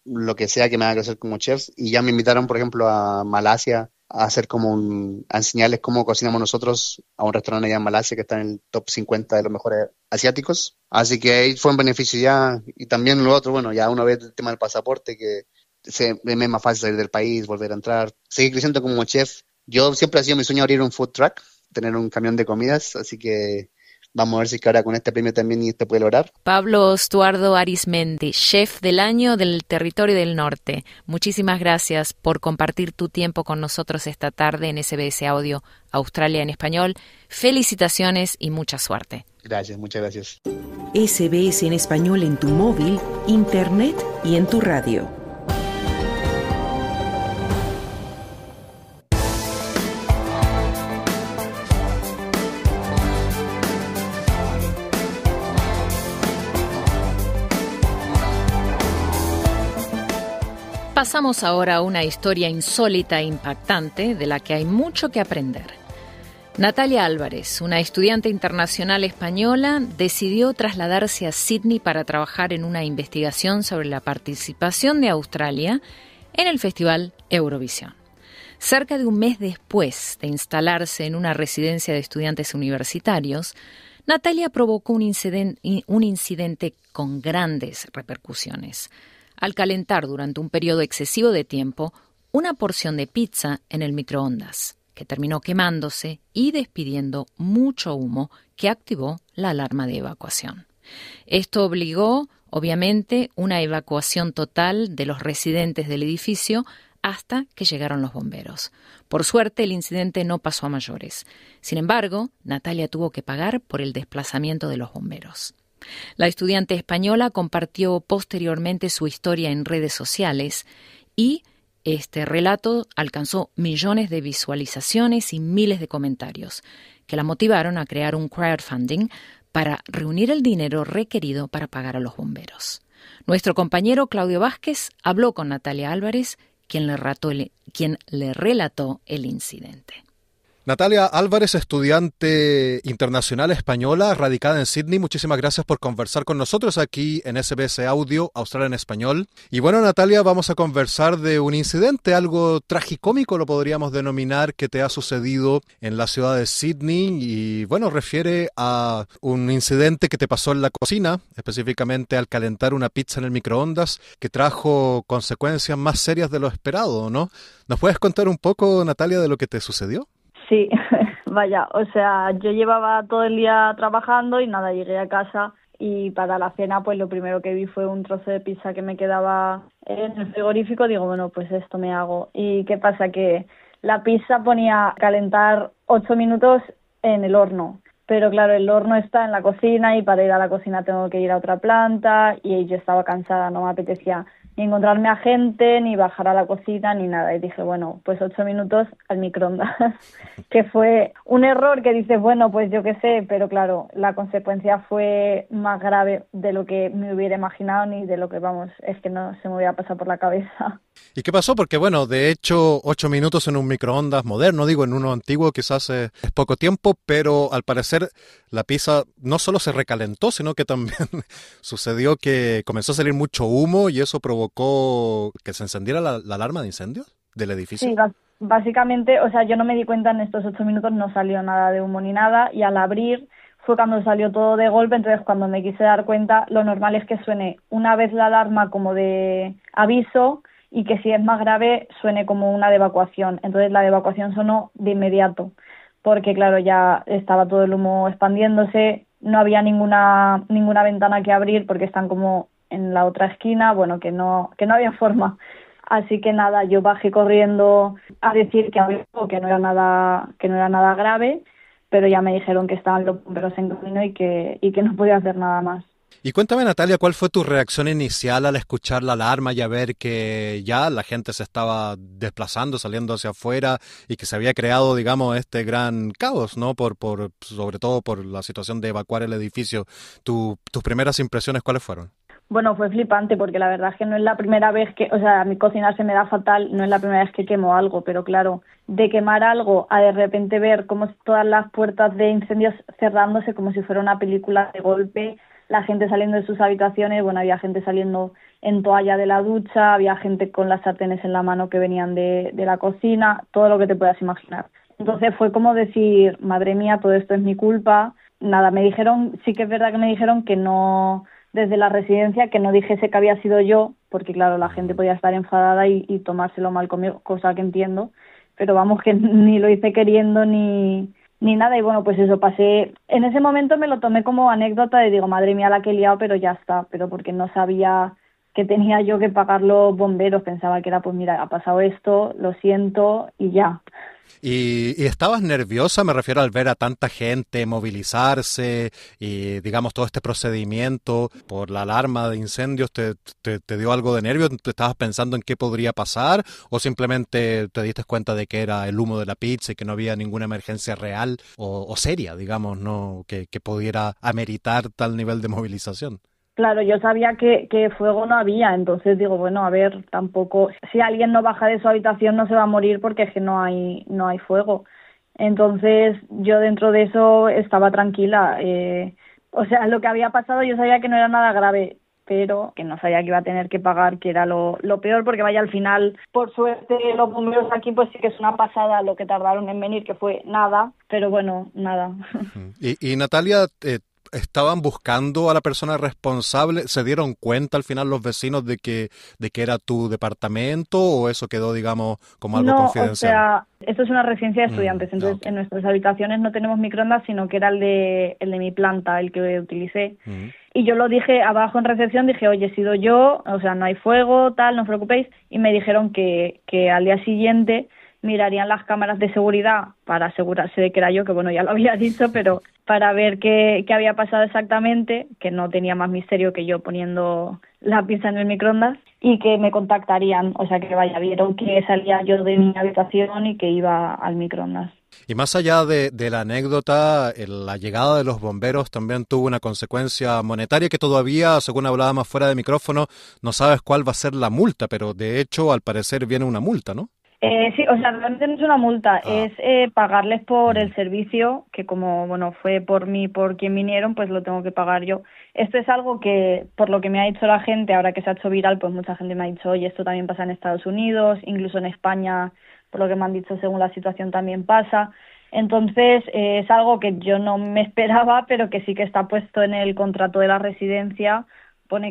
lo que sea que me haga crecer como chef. Y ya me invitaron, por ejemplo, a Malasia a hacer como un, a enseñarles cómo cocinamos nosotros a un restaurante allá en Malasia que está en el top 50 de los mejores asiáticos. Así que ahí fue un beneficio ya. Y también lo otro, bueno, ya una vez el tema del pasaporte, que se, me es más fácil salir del país, volver a entrar, seguir creciendo como chef. Yo siempre ha sido mi sueño abrir un food truck, tener un camión de comidas, así que Vamos a ver si ahora con este premio también este puede lograr. Pablo Estuardo Arismendi, chef del año del territorio del norte. Muchísimas gracias por compartir tu tiempo con nosotros esta tarde en SBS Audio Australia en español. Felicitaciones y mucha suerte. Gracias, muchas gracias. SBS en español en tu móvil, internet y en tu radio. Pasamos ahora a una historia insólita e impactante de la que hay mucho que aprender. Natalia Álvarez, una estudiante internacional española, decidió trasladarse a Sydney para trabajar en una investigación sobre la participación de Australia en el Festival Eurovisión. Cerca de un mes después de instalarse en una residencia de estudiantes universitarios, Natalia provocó un, un incidente con grandes repercusiones al calentar durante un periodo excesivo de tiempo una porción de pizza en el microondas, que terminó quemándose y despidiendo mucho humo que activó la alarma de evacuación. Esto obligó, obviamente, una evacuación total de los residentes del edificio hasta que llegaron los bomberos. Por suerte, el incidente no pasó a mayores. Sin embargo, Natalia tuvo que pagar por el desplazamiento de los bomberos. La estudiante española compartió posteriormente su historia en redes sociales y este relato alcanzó millones de visualizaciones y miles de comentarios, que la motivaron a crear un crowdfunding para reunir el dinero requerido para pagar a los bomberos. Nuestro compañero Claudio Vázquez habló con Natalia Álvarez, quien le, quien le relató el incidente. Natalia Álvarez, estudiante internacional española, radicada en Sydney, muchísimas gracias por conversar con nosotros aquí en SBS Audio, Australia en Español. Y bueno, Natalia, vamos a conversar de un incidente, algo tragicómico lo podríamos denominar, que te ha sucedido en la ciudad de Sydney. Y bueno, refiere a un incidente que te pasó en la cocina, específicamente al calentar una pizza en el microondas, que trajo consecuencias más serias de lo esperado, ¿no? ¿Nos puedes contar un poco, Natalia, de lo que te sucedió? Sí, vaya, o sea, yo llevaba todo el día trabajando y nada, llegué a casa y para la cena pues lo primero que vi fue un trozo de pizza que me quedaba en el frigorífico, digo, bueno, pues esto me hago. ¿Y qué pasa? Que la pizza ponía a calentar ocho minutos en el horno, pero claro, el horno está en la cocina y para ir a la cocina tengo que ir a otra planta y yo estaba cansada, no me apetecía ni encontrarme a gente, ni bajar a la cocina, ni nada. Y dije, bueno, pues ocho minutos al microondas, que fue un error que dices, bueno, pues yo qué sé, pero claro, la consecuencia fue más grave de lo que me hubiera imaginado, ni de lo que, vamos, es que no se me hubiera pasado por la cabeza. ¿Y qué pasó? Porque bueno, de hecho, ocho minutos en un microondas moderno, digo, en uno antiguo quizás es poco tiempo, pero al parecer la pizza no solo se recalentó, sino que también sucedió que comenzó a salir mucho humo y eso provocó que se encendiera la, alarma de incendios del edificio. Sí, básicamente, o sea, yo no me di cuenta en estos ocho minutos, no salió nada de humo ni nada y al abrir fue cuando salió todo de golpe, entonces cuando me quise dar cuenta, lo normal es que suene una vez la alarma como de aviso y que si es más grave suene como una de evacuación. Entonces la de evacuación sonó de inmediato porque claro, ya estaba todo el humo expandiéndose, no había ninguna ninguna ventana que abrir porque están como en la otra esquina, bueno, que no que no había forma. Así que nada, yo bajé corriendo a decir que había que no era nada que no era nada grave, pero ya me dijeron que estaban los bomberos en camino y que y que no podía hacer nada más. Y cuéntame, Natalia, ¿cuál fue tu reacción inicial al escuchar la alarma y a ver que ya la gente se estaba desplazando, saliendo hacia afuera y que se había creado, digamos, este gran caos, ¿no? Por, por, sobre todo por la situación de evacuar el edificio. ¿Tu, ¿Tus primeras impresiones cuáles fueron? Bueno, fue flipante porque la verdad es que no es la primera vez que, o sea, a mi cocina se me da fatal, no es la primera vez que quemo algo, pero claro, de quemar algo a de repente ver cómo todas las puertas de incendios cerrándose como si fuera una película de golpe, la gente saliendo de sus habitaciones, bueno, había gente saliendo en toalla de la ducha, había gente con las sartenes en la mano que venían de, de la cocina, todo lo que te puedas imaginar. Entonces fue como decir, madre mía, todo esto es mi culpa. Nada, me dijeron, sí que es verdad que me dijeron que no, desde la residencia, que no dijese que había sido yo, porque claro, la gente podía estar enfadada y, y tomárselo mal conmigo, cosa que entiendo, pero vamos que ni lo hice queriendo ni, ni nada. Y bueno pues eso pasé en ese momento me lo tomé como anécdota y digo madre mía la que he liado pero ya está pero porque no sabía que tenía yo que pagar los bomberos. Pensaba que era pues mira ha pasado esto lo siento y ya y, estabas nerviosa, me refiero al ver a tanta gente movilizarse y, digamos, todo este procedimiento por la alarma de incendios, ¿te, dio algo de nervio? ¿Te estabas pensando en qué podría pasar? ¿O simplemente te diste cuenta de que era el humo de la pizza y que no había ninguna emergencia real o, seria, digamos, no que, que pudiera ameritar tal nivel de movilización? Claro, yo sabía que, que fuego no había, entonces digo, bueno, a ver, tampoco, si alguien no baja de su habitación no se va a morir porque es que no hay, no hay fuego. Entonces yo dentro de eso estaba tranquila. Eh, o sea, lo que había pasado yo sabía que no era nada grave, pero que no sabía que iba a tener que pagar, que era lo, lo peor, porque vaya al final, por suerte, los bomberos aquí, pues sí que es una pasada lo que tardaron en venir, que fue nada, pero bueno, nada. Y, Natalia, eh, estaban buscando a la persona responsable? ¿Se dieron cuenta al final los vecinos de que, de que era tu departamento o eso quedó, digamos, como algo confidencial? O sea, esto es una residencia de mm, estudiantes, entonces en nuestras habitaciones no tenemos microondas, sino que era el de, el de mi planta, el que utilicé. Mm. Y yo lo dije abajo en recepción, dije, oye, he sido yo, o sea, no hay fuego, tal, no os preocupéis. Y me dijeron que, que al día siguiente mirarían las cámaras de seguridad para asegurarse de que era yo, que bueno, ya lo había dicho, pero para ver qué, qué había pasado exactamente, que no tenía más misterio que yo poniendo la pizza en el microondas, y que me contactarían, o sea que vaya, vieron que salía yo de mi habitación y que iba al microondas. Y más allá de, de, la anécdota, la llegada de los bomberos también tuvo una consecuencia monetaria que todavía, según hablábamos fuera de micrófono, no sabes cuál va a ser la multa, pero de hecho al parecer viene una multa, ¿no? Eh, sí, o sea, realmente no es una multa, Ah. es eh, pagarles por el servicio, que como, bueno, fue por mí, por quien vinieron, pues lo tengo que pagar yo. Esto es algo que, por lo que me ha dicho la gente, ahora que se ha hecho viral, pues mucha gente me ha dicho, oye, esto también pasa en Estados Unidos, incluso en España, por lo que me han dicho, según la situación también pasa. Entonces, eh, es algo que yo no me esperaba, pero que sí que está puesto en el contrato de la residencia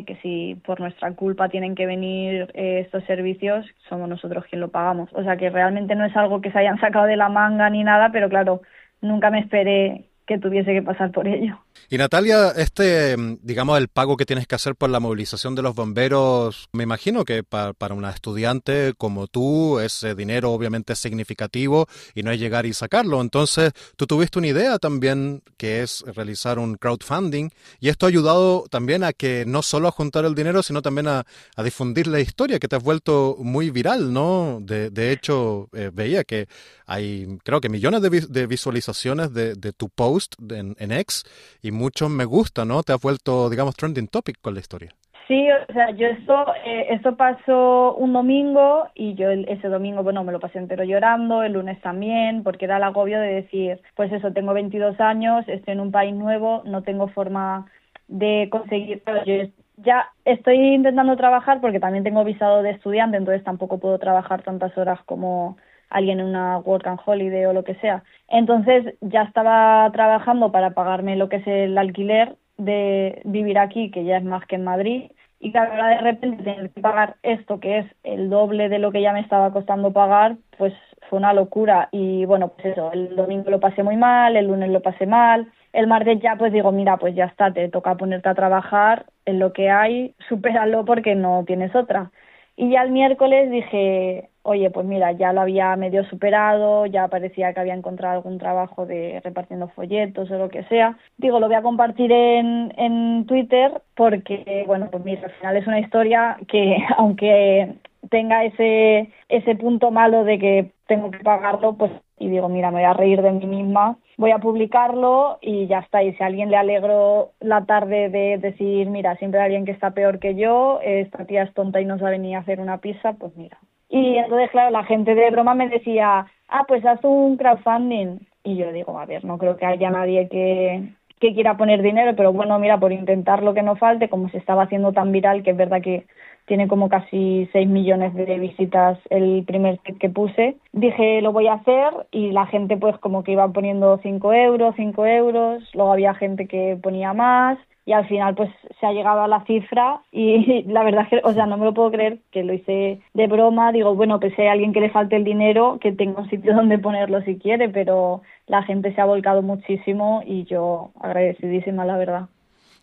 que si por nuestra culpa tienen que venir eh, estos servicios, somos nosotros quien lo pagamos. O sea que realmente no es algo que se hayan sacado de la manga ni nada, pero claro, nunca me esperé que tuviese que pasar por ello. Y Natalia, este, mm, digamos, el pago que tienes que hacer por la movilización de los bomberos, me imagino que pa- para una estudiante como tú, ese dinero obviamente es significativo y no es llegar y sacarlo. Entonces, tú tuviste una idea también que es realizar un crowdfunding y esto ha ayudado también a que no solo a juntar el dinero, sino también a, a difundir la historia que te has vuelto muy viral, ¿no? De, de hecho, eh, veía que hay, creo que millones de, de visualizaciones de, de tu post en, en X y muchos me gusta, ¿no? Te has vuelto, digamos, trending topic con la historia. Sí, o sea, yo esto, eh, esto pasó un domingo y yo ese domingo, bueno, me lo pasé entero llorando, el lunes también, porque era el agobio de decir, pues eso, tengo 22 años, estoy en un país nuevo, no tengo forma de conseguir, yo ya estoy intentando trabajar porque también tengo visado de estudiante, entonces tampoco puedo trabajar tantas horas como alguien en una work and holiday o lo que sea. Entonces ya estaba trabajando para pagarme lo que es el alquiler de vivir aquí, que ya es más que en Madrid. Y claro, ahora de repente tener que pagar esto, que es el doble de lo que ya me estaba costando pagar, pues fue una locura. Y bueno, pues eso, el domingo lo pasé muy mal, el lunes lo pasé mal. El martes ya pues digo, mira, pues ya está, te toca ponerte a trabajar en lo que hay, supéralo porque no tienes otra. Y ya el miércoles dije, oye, pues mira, ya lo había medio superado, ya parecía que había encontrado algún trabajo de repartiendo folletos o lo que sea. Digo, lo voy a compartir en, en Twitter porque, bueno, pues mira, al final es una historia que aunque tenga ese, ese punto malo de que tengo que pagarlo, pues y digo, mira, me voy a reír de mí misma, voy a publicarlo y ya está. Y si a alguien le alegro la tarde de decir, mira, siempre hay alguien que está peor que yo, esta tía es tonta y no sabe ni hacer una pizza, pues mira. Y entonces, claro, la gente de broma me decía, ah, pues haz un crowdfunding. Y yo digo, a ver, no creo que haya nadie que, que quiera poner dinero, pero bueno, mira, por intentar lo que no falte, como se estaba haciendo tan viral, que es verdad que tiene como casi 6 millones de visitas el primer tweet que puse. Dije, lo voy a hacer y la gente pues como que iba poniendo 5 euros, 5 euros, luego había gente que ponía más y al final pues se ha llegado a la cifra y la verdad es que, o sea, no me lo puedo creer que lo hice de broma, digo, bueno, pues si hay alguien que le falte el dinero, que tenga un sitio donde ponerlo si quiere, pero la gente se ha volcado muchísimo y yo agradecidísima, la verdad.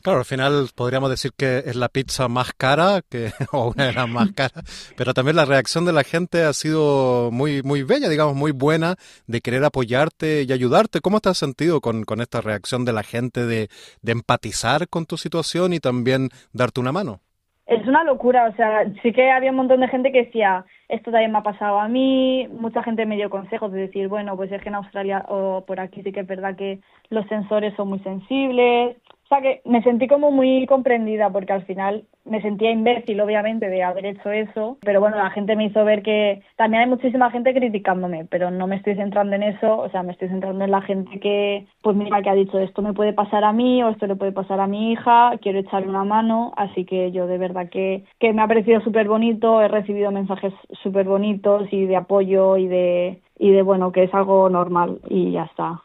Claro, al final podríamos decir que es la pizza más cara, que, o una de las más caras, pero también la reacción de la gente ha sido muy, muy bella, digamos, muy buena, de querer apoyarte y ayudarte. ¿Cómo te has sentido con, con esta reacción de la gente de, de empatizar con tu situación y también darte una mano? Es una locura, o sea, sí que había un montón de gente que decía, esto también me ha pasado a mí, mucha gente me dio consejos de decir, bueno, pues es que en Australia o por aquí sí que es verdad que los sensores son muy sensibles, o sea que me sentí como muy comprendida porque al final me sentía imbécil obviamente de haber hecho eso, pero bueno, la gente me hizo ver que también hay muchísima gente criticándome, pero no me estoy centrando en eso, o sea, me estoy centrando en la gente que, pues mira, que ha dicho esto me puede pasar a mí o esto le puede pasar a mi hija, quiero echarle una mano, así que yo de verdad que, que me ha parecido súper bonito, he recibido mensajes súper bonitos y de apoyo y de, y de bueno, que es algo normal y ya está.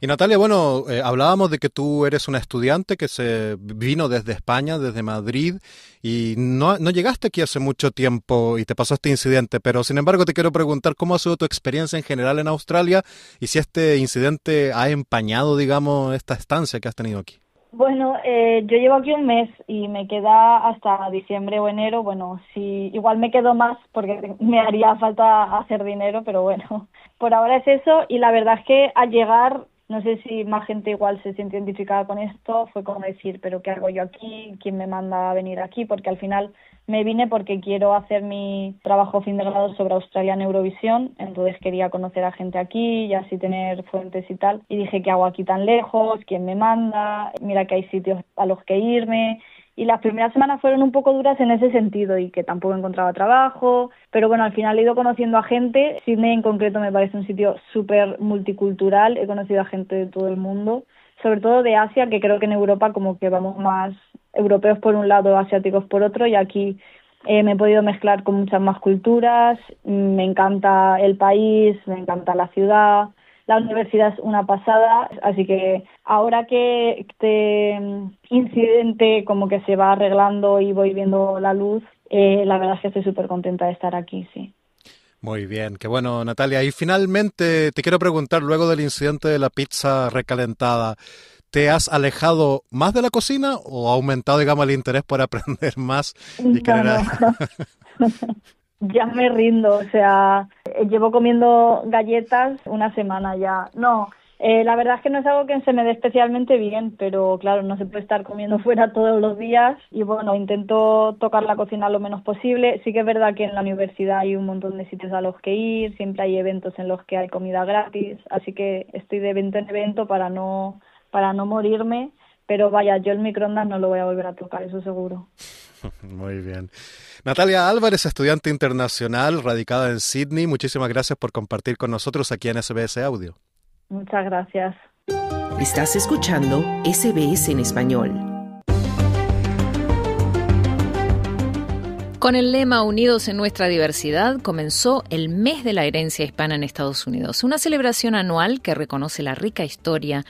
Y Natalia, bueno, eh, hablábamos de que tú eres una estudiante que se vino desde España, desde Madrid, y no, no llegaste aquí hace mucho tiempo y te pasó este incidente, pero sin embargo te quiero preguntar cómo ha sido tu experiencia en general en Australia y si este incidente ha empañado, digamos, esta estancia que has tenido aquí. Bueno, eh, yo llevo aquí un mes y me queda hasta diciembre o enero. Bueno, sí, igual me quedo más porque me haría falta hacer dinero, pero bueno, por ahora es eso. Y la verdad es que al llegar, no sé si más gente igual se siente identificada con esto, fue como decir, pero ¿qué hago yo aquí? ¿Quién me manda a venir aquí? Porque al final me vine porque quiero hacer mi trabajo fin de grado sobre Australia en Eurovisión, entonces quería conocer a gente aquí y así tener fuentes y tal. Y dije, ¿qué hago aquí tan lejos? ¿Quién me manda? Mira que hay sitios a los que irme. Y las primeras semanas fueron un poco duras en ese sentido y que tampoco encontraba trabajo, pero bueno, al final he ido conociendo a gente. Sydney en concreto me parece un sitio súper multicultural, he conocido a gente de todo el mundo, sobre todo de Asia, que creo que en Europa como que vamos más europeos por un lado, asiáticos por otro, y aquí eh, me he podido mezclar con muchas más culturas, me encanta el país, me encanta la ciudad, la universidad es una pasada, así que ahora que este incidente como que se va arreglando y voy viendo la luz, eh, la verdad es que estoy súper contenta de estar aquí, sí. Muy bien, qué bueno, Natalia. Y finalmente te quiero preguntar, luego del incidente de la pizza recalentada, ¿te has alejado más de la cocina o ha aumentado, digamos, el interés por aprender más y querer... ya me rindo, o sea, llevo comiendo galletas una semana ya. No, eh, la verdad es que no es algo que se me dé especialmente bien, pero claro, no se puede estar comiendo fuera todos los días y bueno, intento tocar la cocina lo menos posible. Sí que es verdad que en la universidad hay un montón de sitios a los que ir, siempre hay eventos en los que hay comida gratis, así que estoy de evento en evento para no para no morirme, pero vaya, yo el microondas no lo voy a volver a tocar, eso seguro. Muy bien. Natalia Álvarez, estudiante internacional radicada en Sydney, muchísimas gracias por compartir con nosotros aquí en SBS Audio. Muchas gracias. Estás escuchando SBS en español. Con el lema Unidos en nuestra diversidad comenzó el Mes de la Herencia Hispana en Estados Unidos, una celebración anual que reconoce la rica historia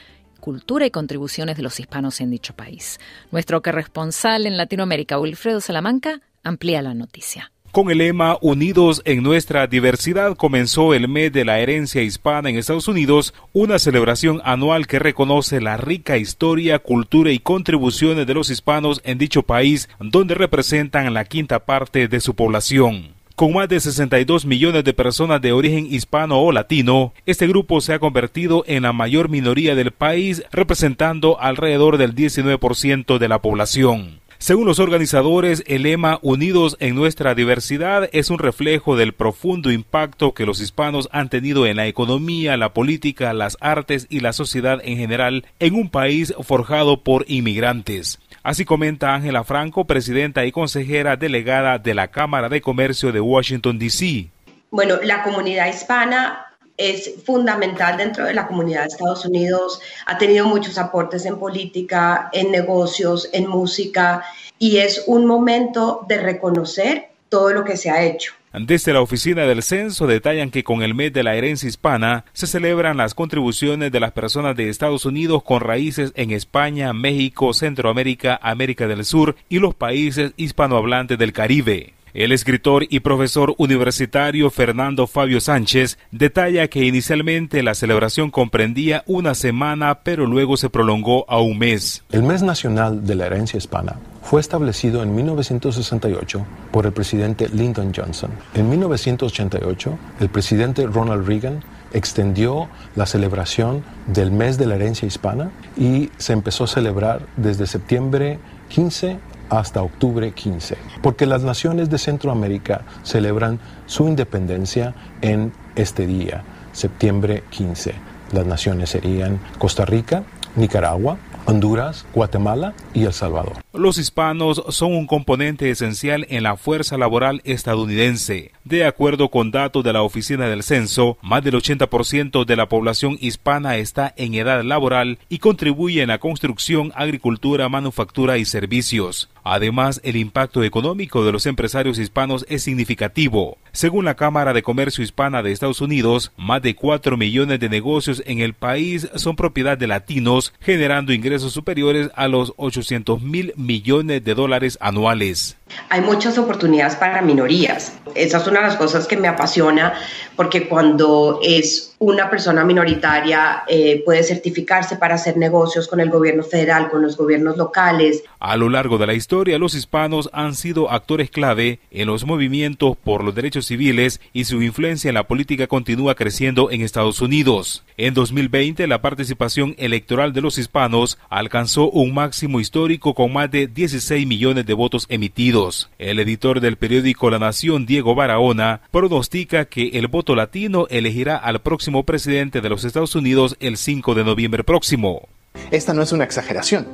cultura y contribuciones de los hispanos en dicho país. Nuestro corresponsal en Latinoamérica, Wilfredo Salamanca, amplía la noticia. Con el lema Unidos en nuestra diversidad comenzó el mes de la herencia hispana en Estados Unidos, una celebración anual que reconoce la rica historia, cultura y contribuciones de los hispanos en dicho país, donde representan la quinta parte de su población. Con más de 62 millones de personas de origen hispano o latino, este grupo se ha convertido en la mayor minoría del país, representando alrededor del 19% de la población. Según los organizadores, el lema Unidos en nuestra diversidad es un reflejo del profundo impacto que los hispanos han tenido en la economía, la política, las artes y la sociedad en general en un país forjado por inmigrantes. Así comenta Ángela Franco, presidenta y consejera delegada de la Cámara de Comercio de Washington, D.C. Bueno, la comunidad hispana es fundamental dentro de la comunidad de Estados Unidos, ha tenido muchos aportes en política, en negocios, en música, y es un momento de reconocer todo lo que se ha hecho. Desde la oficina del censo detallan que con el mes de la herencia hispana se celebran las contribuciones de las personas de Estados Unidos con raíces en España, México, Centroamérica, América del Sur y los países hispanohablantes del Caribe. El escritor y profesor universitario Fernando Fabio Sánchez detalla que inicialmente la celebración comprendía una semana, pero luego se prolongó a un mes. El mes nacional de la herencia hispana fue establecido en 1968 por el presidente Lyndon Johnson. En 1988, el presidente Ronald Reagan extendió la celebración del mes de la herencia hispana y se empezó a celebrar desde septiembre 15 hasta octubre 15, porque las naciones de Centroamérica celebran su independencia en este día, septiembre 15. Las naciones serían Costa Rica, Nicaragua, Honduras, Guatemala y El Salvador. Los hispanos son un componente esencial en la fuerza laboral estadounidense. De acuerdo con datos de la Oficina del Censo, más del 80% de la población hispana está en edad laboral y contribuye en la construcción, agricultura, manufactura y servicios. Además, el impacto económico de los empresarios hispanos es significativo. Según la Cámara de Comercio Hispana de Estados Unidos, más de 4 millones de negocios en el país son propiedad de latinos, generando ingresos superiores a los 800 mil millones de dólares anuales. Hay muchas oportunidades para minorías. Esa es una de las cosas que me apasiona porque cuando es una persona minoritaria eh, puede certificarse para hacer negocios con el gobierno federal, con los gobiernos locales. A lo largo de la historia, los hispanos han sido actores clave en los movimientos por los derechos civiles y su influencia en la política continúa creciendo en Estados Unidos. En 2020, la participación electoral de los hispanos alcanzó un máximo histórico con más de 16 millones de votos emitidos. El editor del periódico La Nación, Diego Barahona, pronostica que el voto latino elegirá al próximo presidente de los Estados Unidos el 5 de noviembre próximo. Esta no es una exageración.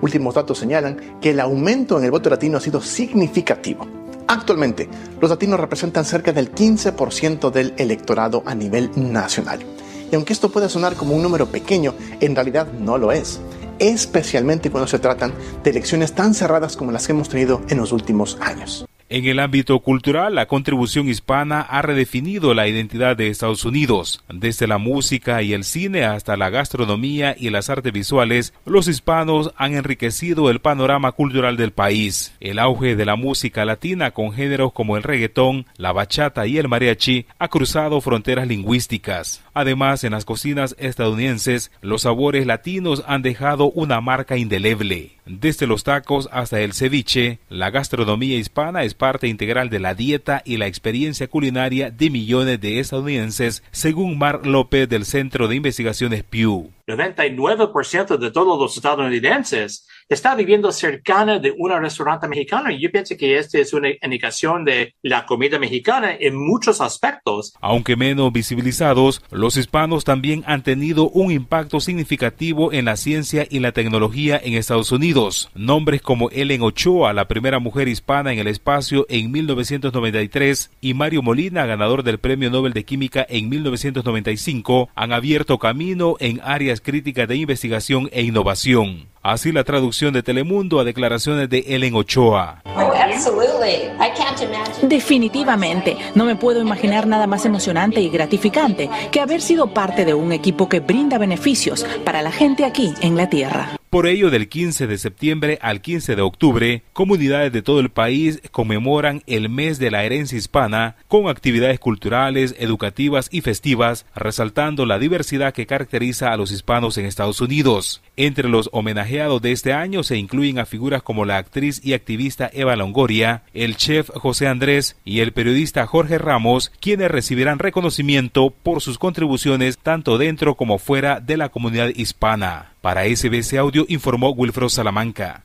últimos datos señalan que el aumento en el voto latino ha sido significativo. Actualmente, los latinos representan cerca del 15% del electorado a nivel nacional. Y aunque esto pueda sonar como un número pequeño, en realidad no lo es, especialmente cuando se tratan de elecciones tan cerradas como las que hemos tenido en los últimos años. En el ámbito cultural, la contribución hispana ha redefinido la identidad de Estados Unidos. Desde la música y el cine hasta la gastronomía y las artes visuales, los hispanos han enriquecido el panorama cultural del país. El auge de la música latina con géneros como el reggaetón, la bachata y el mariachi ha cruzado fronteras lingüísticas. Además, en las cocinas estadounidenses, los sabores latinos han dejado una marca indeleble. Desde los tacos hasta el ceviche, la gastronomía hispana es parte integral de la dieta y la experiencia culinaria de millones de estadounidenses, según Mark López del Centro de Investigaciones Pew. 99% de todos los estadounidenses está viviendo cercana de un restaurante mexicano y yo pienso que esta es una indicación de la comida mexicana en muchos aspectos. Aunque menos visibilizados, los hispanos también han tenido un impacto significativo en la ciencia y la tecnología en Estados Unidos. Nombres como Ellen Ochoa, la primera mujer hispana en el espacio en 1993, y Mario Molina, ganador del Premio Nobel de Química en 1995, han abierto camino en áreas críticas de investigación e innovación. Así la traducción de Telemundo a declaraciones de Ellen Ochoa. Definitivamente, no me puedo imaginar nada más emocionante y gratificante que haber sido parte de un equipo que brinda beneficios para la gente aquí en la Tierra. Por ello, del 15 de septiembre al 15 de octubre, comunidades de todo el país conmemoran el mes de la herencia hispana con actividades culturales, educativas y festivas, resaltando la diversidad que caracteriza a los hispanos en Estados Unidos. Entre los homenajeados de este año se incluyen a figuras como la actriz y activista Eva Longoria, el chef José Andrés y el periodista Jorge Ramos, quienes recibirán reconocimiento por sus contribuciones tanto dentro como fuera de la comunidad hispana. Para SBS Audio informó Wilfredo Salamanca.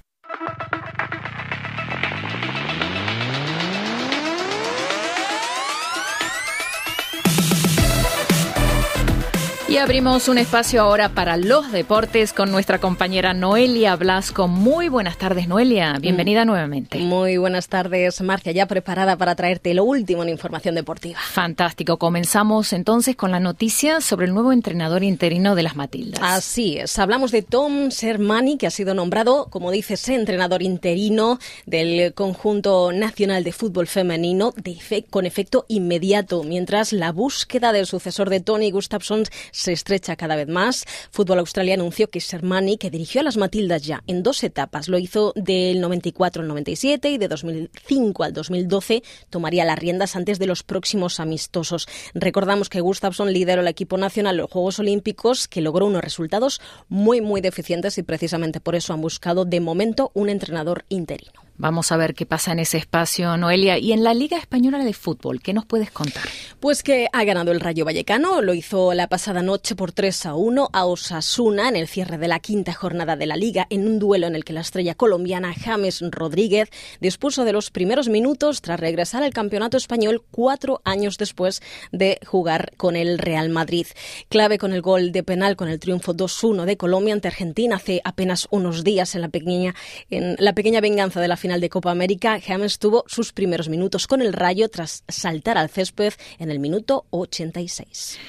Y abrimos un espacio ahora para los deportes con nuestra compañera Noelia Blasco. Muy buenas tardes, Noelia. Bienvenida mm. nuevamente. Muy buenas tardes, Marcia. Ya preparada para traerte lo último en información deportiva. Fantástico. Comenzamos entonces con la noticia sobre el nuevo entrenador interino de las Matildas. Así es. Hablamos de Tom Sermani, que ha sido nombrado, como dices, entrenador interino del conjunto nacional de fútbol femenino de con efecto inmediato, mientras la búsqueda del sucesor de Tony Gustafsson se estrecha cada vez más. Fútbol Australia anunció que Sermani, que dirigió a las Matildas ya en dos etapas, lo hizo del 94 al 97 y de 2005 al 2012, tomaría las riendas antes de los próximos amistosos. Recordamos que Gustafsson lideró el equipo nacional en los Juegos Olímpicos, que logró unos resultados muy, muy deficientes y precisamente por eso han buscado de momento un entrenador interino. Vamos a ver qué pasa en ese espacio, Noelia. Y en la Liga Española de Fútbol, ¿qué nos puedes contar? Pues que ha ganado el Rayo Vallecano, lo hizo la pasada noche por 3 a 1 a Osasuna en el cierre de la quinta jornada de la Liga, en un duelo en el que la estrella colombiana James Rodríguez dispuso de los primeros minutos tras regresar al campeonato español cuatro años después de jugar con el Real Madrid. Clave con el gol de penal con el triunfo 2-1 de Colombia ante Argentina hace apenas unos días en la pequeña, en la pequeña venganza de la final de Copa América, James tuvo sus primeros minutos con el Rayo tras saltar al césped en el minuto 86.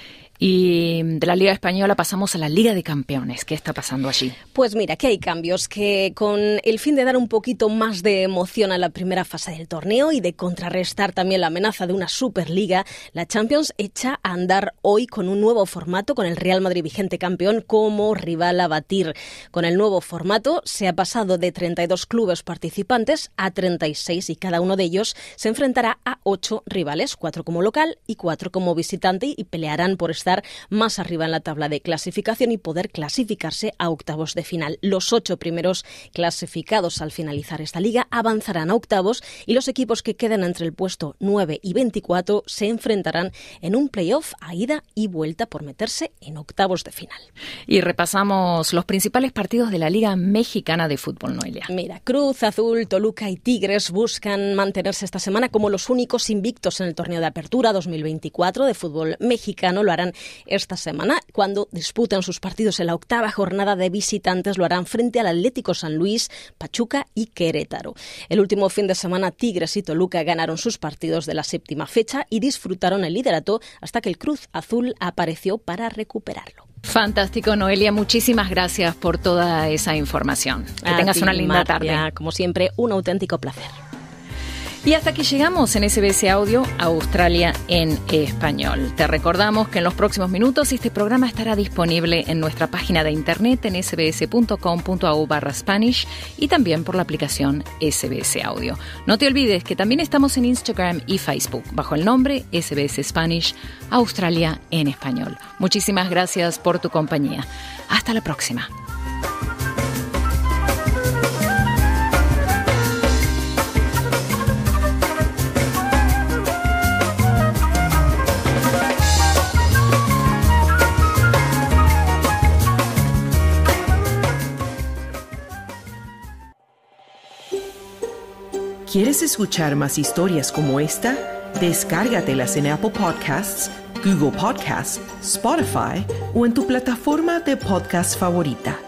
Y de la Liga Española pasamos a la Liga de Campeones. ¿Qué está pasando allí? Pues mira, que hay cambios que con el fin de dar un poquito más de emoción a la primera fase del torneo y de contrarrestar también la amenaza de una Superliga, la Champions echa a andar hoy con un nuevo formato con el Real Madrid vigente campeón como rival a batir. Con el nuevo formato se ha pasado de 32 clubes participantes a 36 y cada uno de ellos se enfrentará a 8 rivales, 4 como local y 4 como visitante y pelearán por estar más arriba en la tabla de clasificación y poder clasificarse a octavos de final. Los ocho primeros clasificados al finalizar esta liga avanzarán a octavos y los equipos que queden entre el puesto 9 y 24 se enfrentarán en un playoff a ida y vuelta por meterse en octavos de final. Y repasamos los principales partidos de la Liga Mexicana de Fútbol, Noelia. Mira, Cruz, Azul, Toluca y Tigres buscan mantenerse esta semana como los únicos invictos en el torneo de apertura 2024 de fútbol mexicano. Lo harán esta semana. Cuando disputen sus partidos en la octava jornada de visitantes, lo harán frente al Atlético San Luis, Pachuca y Querétaro. El último fin de semana, Tigres y Toluca ganaron sus partidos de la séptima fecha y disfrutaron el liderato hasta que el Cruz Azul apareció para recuperarlo. Fantástico, Noelia. Muchísimas gracias por toda esa información. Que tengas una linda tarde. Como siempre, un auténtico placer. Y hasta aquí llegamos en SBS Audio Australia en español. Te recordamos que en los próximos minutos este programa estará disponible en nuestra página de internet en sbs.com.au barra Spanish y también por la aplicación SBS Audio. No te olvides que también estamos en Instagram y Facebook bajo el nombre SBS Spanish Australia en español. Muchísimas gracias por tu compañía. Hasta la próxima. ¿Quieres escuchar más historias como esta? Descárgatelas en Apple Podcasts, Google Podcasts, Spotify o en tu plataforma de podcast favorita.